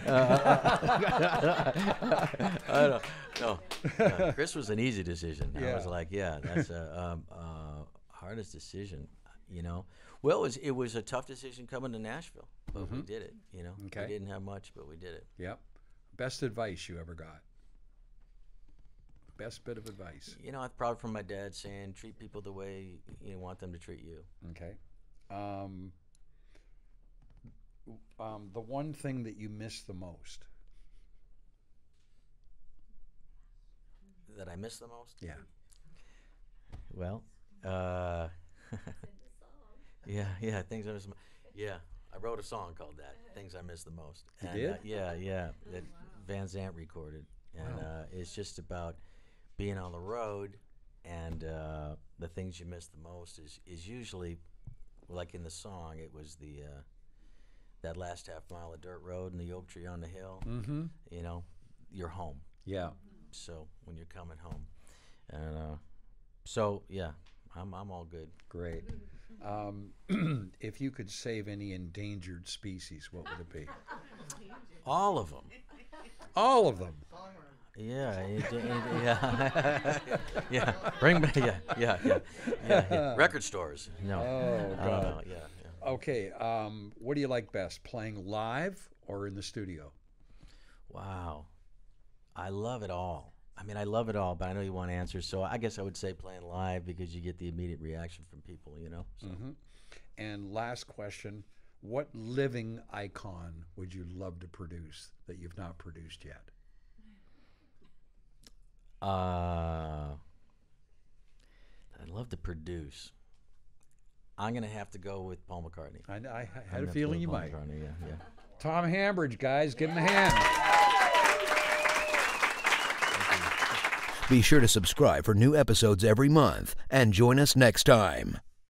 [SPEAKER 4] don't no. no, Chris was an easy decision. I was like, yeah, that's a um, uh, hardest decision. You know, well, it was it was a tough decision coming to Nashville, but we did it. You know,
[SPEAKER 3] Mm-hmm. Okay.
[SPEAKER 4] we didn't have much, but we did it.
[SPEAKER 3] Yep. Best advice you ever got. Best bit of advice.
[SPEAKER 4] You know, I've probably from my dad saying, treat people the way you want them to treat you.
[SPEAKER 3] Okay. Um, um, the one thing that you miss the most.
[SPEAKER 4] That I miss the most.
[SPEAKER 3] Yeah.
[SPEAKER 4] Well, uh, yeah, yeah, things I miss. Yeah, I wrote a song called that. Things I miss the most.
[SPEAKER 3] You
[SPEAKER 4] and,
[SPEAKER 3] did?
[SPEAKER 4] Uh, yeah, yeah. That Van Zant recorded, and uh, it's just about being on the road, and uh, the things you miss the most is is usually, like in the song, it was the uh, that last half mile of dirt road and the oak tree on the hill.
[SPEAKER 3] Mm-hmm.
[SPEAKER 4] You know, you're home.
[SPEAKER 3] Yeah.
[SPEAKER 4] So when you're coming home, and uh, so yeah, I'm I'm all good.
[SPEAKER 3] Great. Um, if you could save any endangered species, what would it be?
[SPEAKER 4] All of them.
[SPEAKER 3] All of them.
[SPEAKER 4] Yeah, it- it- yeah, yeah. Bring back, yeah, yeah, yeah, yeah, yeah. Record stores. No.
[SPEAKER 3] Oh,
[SPEAKER 4] I don't
[SPEAKER 3] God.
[SPEAKER 4] know, yeah, yeah.
[SPEAKER 3] Okay. Um, what do you like best, playing live or in the studio?
[SPEAKER 4] Wow, I love it all. I mean, I love it all, but I know you want answers, so I guess I would say playing live because you get the immediate reaction from people. You know. So.
[SPEAKER 3] Mm-hmm. And last question: What living icon would you love to produce that you've not produced yet?
[SPEAKER 4] Uh, I'd love to produce. I'm gonna have to go with Paul McCartney.
[SPEAKER 3] I, I
[SPEAKER 4] I'm
[SPEAKER 3] had a
[SPEAKER 4] have to go
[SPEAKER 3] feeling you
[SPEAKER 4] Paul
[SPEAKER 3] might.
[SPEAKER 4] McCartney, yeah, yeah.
[SPEAKER 3] Tom Hambridge, guys, give him a hand.
[SPEAKER 1] Be sure to subscribe for new episodes every month and join us next time.